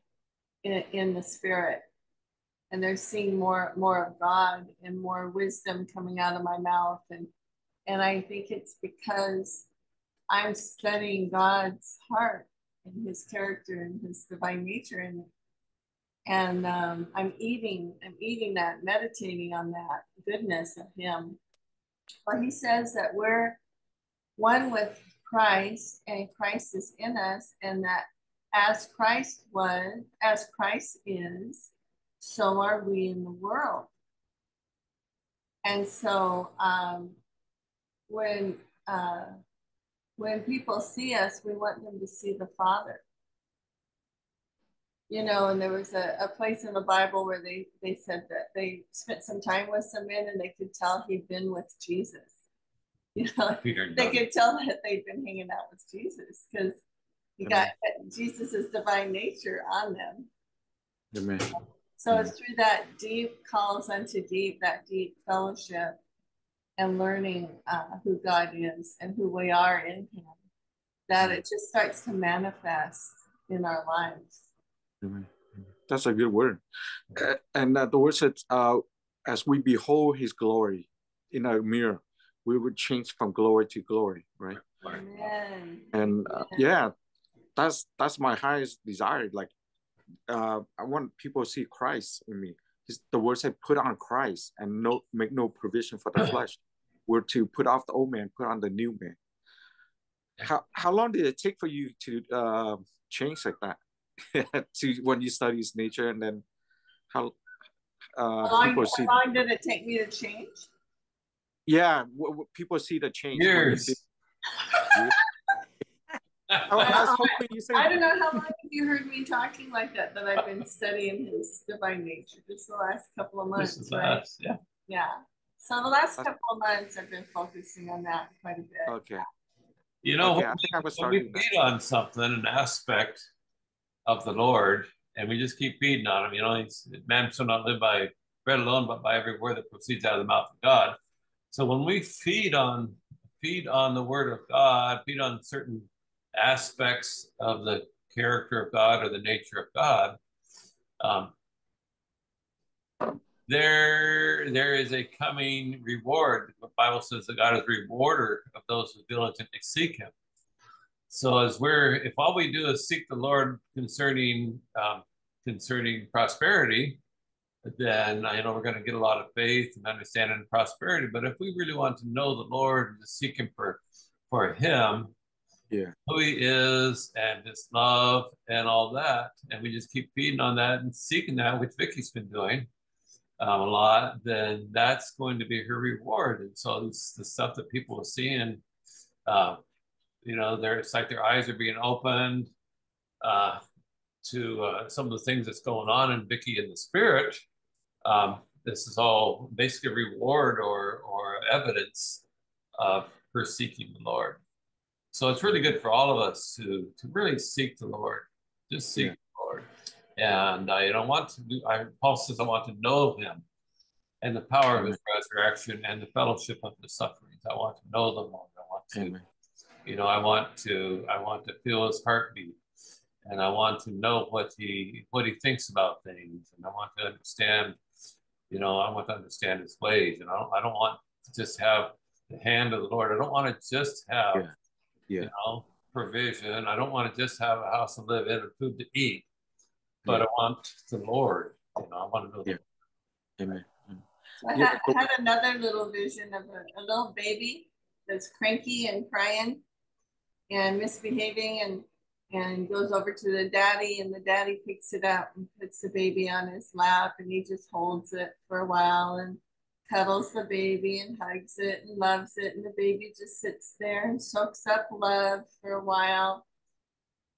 Speaker 3: in, in the spirit. And they're seeing more more of God and more wisdom coming out of my mouth. And and I think it's because I'm studying God's heart and his character and his divine nature and and um, I'm eating, I'm eating that, meditating on that goodness of him. Well, he says that we're one with Christ and Christ is in us, and that as Christ was, as Christ is, so are we in the world. And so um, when uh, when people see us, we want them to see the Father. You know, and there was a, a place in the Bible where they, they said that they spent some time with some men and they could tell he'd been with Jesus. You know,
Speaker 1: Peter
Speaker 3: they could tell that they'd been hanging out with Jesus because you got Jesus's divine nature on them.
Speaker 2: Amen.
Speaker 3: So it's through that deep calls unto deep, that deep fellowship and learning uh, who God is and who we are in Him that it just starts to manifest in our lives.
Speaker 2: Amen. That's a good word. Uh, and uh, the word says, uh, as we behold his glory in a mirror, we would change from glory to glory, right?
Speaker 3: Amen.
Speaker 2: And uh, yeah, that's that's my highest desire. Like, uh, I want people to see Christ in me. His, the word said, "Put on Christ and no make no provision for the flesh." We're to put off the old man, put on the new man. How how long did it take for you to uh, change like that? to when you study his nature, and then how uh,
Speaker 3: How long,
Speaker 2: people
Speaker 3: how long did it take me to change?
Speaker 2: Yeah, w- w- people see the change.
Speaker 1: Years.
Speaker 2: did- I, I was hoping you said
Speaker 3: I don't know how long have you heard me talking like that, that I've been studying his divine nature just the last couple of
Speaker 1: This
Speaker 3: months,
Speaker 1: is
Speaker 3: right?
Speaker 1: us, yeah.
Speaker 3: Yeah. So the last couple of months I've been focusing on that quite a bit.
Speaker 2: Okay.
Speaker 1: You know,
Speaker 2: Okay, I think I was
Speaker 1: when we
Speaker 2: starting
Speaker 1: feed on something, an aspect of the Lord, and we just keep feeding on him, you know, it's, man shall not live by bread alone, but by every word that proceeds out of the mouth of God. So when we feed on feed on the word of God, feed on certain aspects of the character of God or the nature of God, um, there there is a coming reward. The Bible says that God is a rewarder of those who diligently seek Him. So as we're, if all we do is seek the Lord concerning um, concerning prosperity, then I know we're going to get a lot of faith and understanding and prosperity. But if we really want to know the Lord and to seek Him for for Him,
Speaker 2: Yeah.
Speaker 1: who He is and His love and all that, and we just keep feeding on that and seeking that, which Vicky's been doing um, a lot, then that's going to be her reward. And so it's the stuff that people are seeing, uh, you know, they're, it's like their eyes are being opened uh, to uh, some of the things that's going on in Vicky in the spirit. Um, this is all basically reward or, or evidence of her seeking the Lord. So it's really good for all of us to, to really seek the Lord, just seek
Speaker 2: Yeah.
Speaker 1: the Lord. And I don't want to do, I, Paul says, I want to know him and the power of his resurrection and the fellowship of the sufferings. I want to know the Lord. I want to,
Speaker 2: Amen.
Speaker 1: you know, I want to, I want to feel his heartbeat and I want to know what he, what he thinks about things. And I want to understand, you know, I want to understand his ways. And I don't, I don't want to just have the hand of the Lord. I don't want to just have,
Speaker 2: Yeah. Yeah.
Speaker 1: you know, provision. I don't want to just have a house to live in and food to eat, but I want the Lord. You know, I want to know.
Speaker 2: Yeah. Amen.
Speaker 3: So I
Speaker 2: Yeah,
Speaker 3: had,
Speaker 2: but-
Speaker 3: had another little vision of a, a little baby that's cranky and crying and misbehaving and and goes over to the daddy and the daddy picks it up and puts the baby on his lap and he just holds it for a while and cuddles the baby and hugs it and loves it and the baby just sits there and soaks up love for a while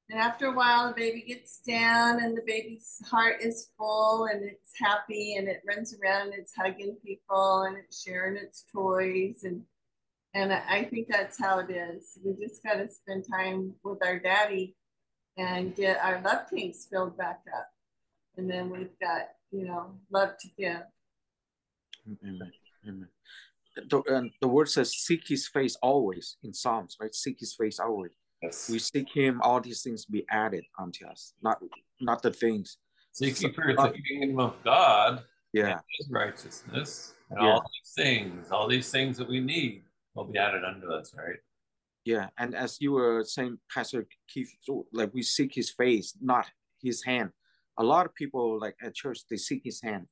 Speaker 3: and after a while, the baby gets down and the baby's heart is full and it's happy and it runs around and it's hugging people and it's sharing its toys. And, and I think that's how it is. We just got to spend time with our daddy and get our love tanks filled back up. And then we've got, you know, love to give.
Speaker 2: Amen. Amen. The, and the word says, seek his face always in Psalms, right? Seek his face always.
Speaker 1: Yes.
Speaker 2: We seek him, all these things be added unto us, not not the things.
Speaker 1: Seeking first the kingdom of God,
Speaker 2: Yeah.
Speaker 1: His righteousness, and
Speaker 2: Yeah.
Speaker 1: all these things, all these things that we need will be added unto us, right?
Speaker 2: Yeah. And as you were saying, Pastor Keith, so like we seek his face, not his hand. A lot of people like at church, they seek his hand.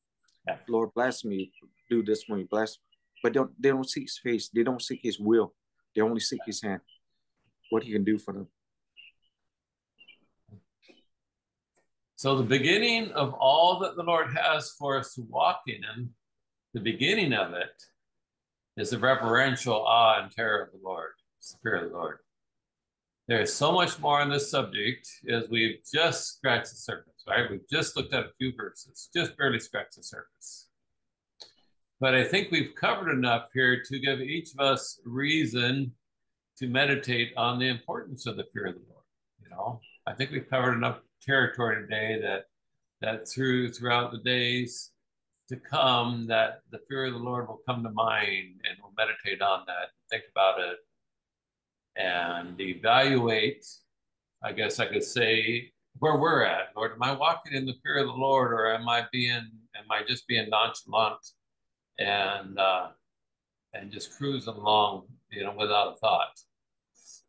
Speaker 1: Yeah.
Speaker 2: Lord bless me, do this for me, bless. But they don't, they don't seek his face. They don't seek his will. They only seek his hand. What he can do for them.
Speaker 1: So the beginning of all that the Lord has for us to walk in, the beginning of it is the reverential awe and terror of the Lord, the fear of the Lord. There is so much more on this subject as we've just scratched the surface, right? We've just looked at a few verses, just barely scratched the surface. But I think we've covered enough here to give each of us reason to meditate on the importance of the fear of the Lord. You know, I think we've covered enough territory today that that through throughout the days to come that the fear of the Lord will come to mind and we'll meditate on that, think about it, and evaluate, I guess I could say, where we're at. Lord, am I walking in the fear of the Lord or am I being, am I just being nonchalant and, uh, and just cruising along, you know, without a thought?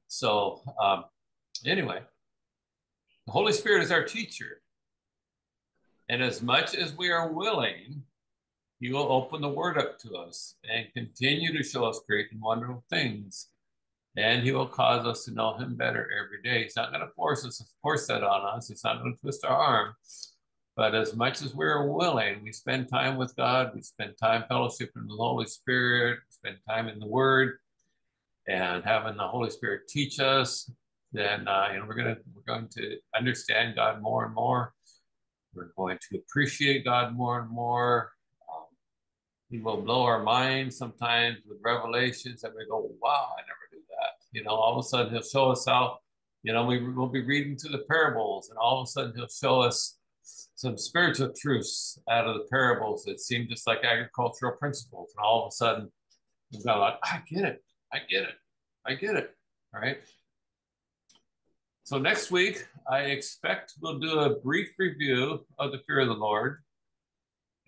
Speaker 1: So, um, anyway, the Holy Spirit is our teacher. And as much as we are willing, He will open the Word up to us and continue to show us great and wonderful things. And He will cause us to know Him better every day. He's not going to force us, force that on us. He's not going to twist our arm. But as much as we're willing, we spend time with God, we spend time fellowshipping with the Holy Spirit, spend time in the Word, and having the Holy Spirit teach us, then uh, you know we're gonna we're going to understand God more and more. We're going to appreciate God more and more. Um, he will blow our minds sometimes with revelations that we go, "Wow, I never knew that." You know, all of a sudden He'll show us how. You know, we will be reading through the parables, and all of a sudden He'll show us some spiritual truths out of the parables that seem just like agricultural principles, and all of a sudden we've got like, "I get it, I get it, I get it." All right. So next week, I expect we'll do a brief review of the fear of the Lord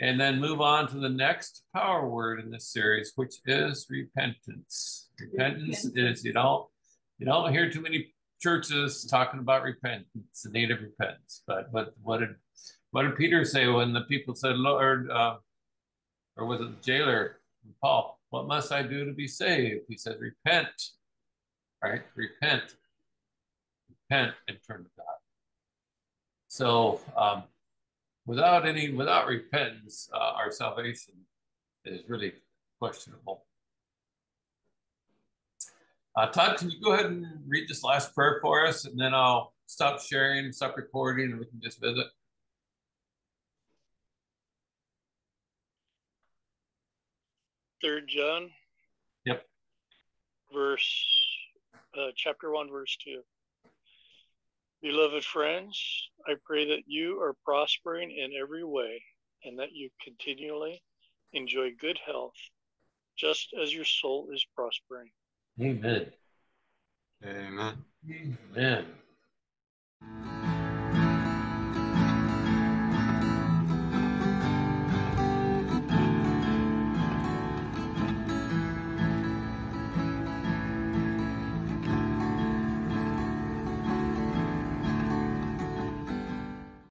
Speaker 1: and then move on to the next power word in this series, which is repentance. Repentance, repentance. is, you know, you don't hear too many churches talking about repentance, the need of repentance. But what did what did Peter say when the people said, Lord, uh, or was it the jailer, Paul, what must I do to be saved? He said, repent, right? Repent repent and turn to God. So um, without any, without repentance, uh, our salvation is really questionable. Uh, Todd, can you go ahead and read this last prayer for us, and then I'll stop sharing, stop recording, and we can just visit.
Speaker 4: Third John.
Speaker 1: Yep.
Speaker 4: Verse, uh, chapter one, verse two. Beloved friends, I pray that you are prospering in every way and that you continually enjoy good health, just as your soul is prospering.
Speaker 1: Amen.
Speaker 7: Amen.
Speaker 1: Amen.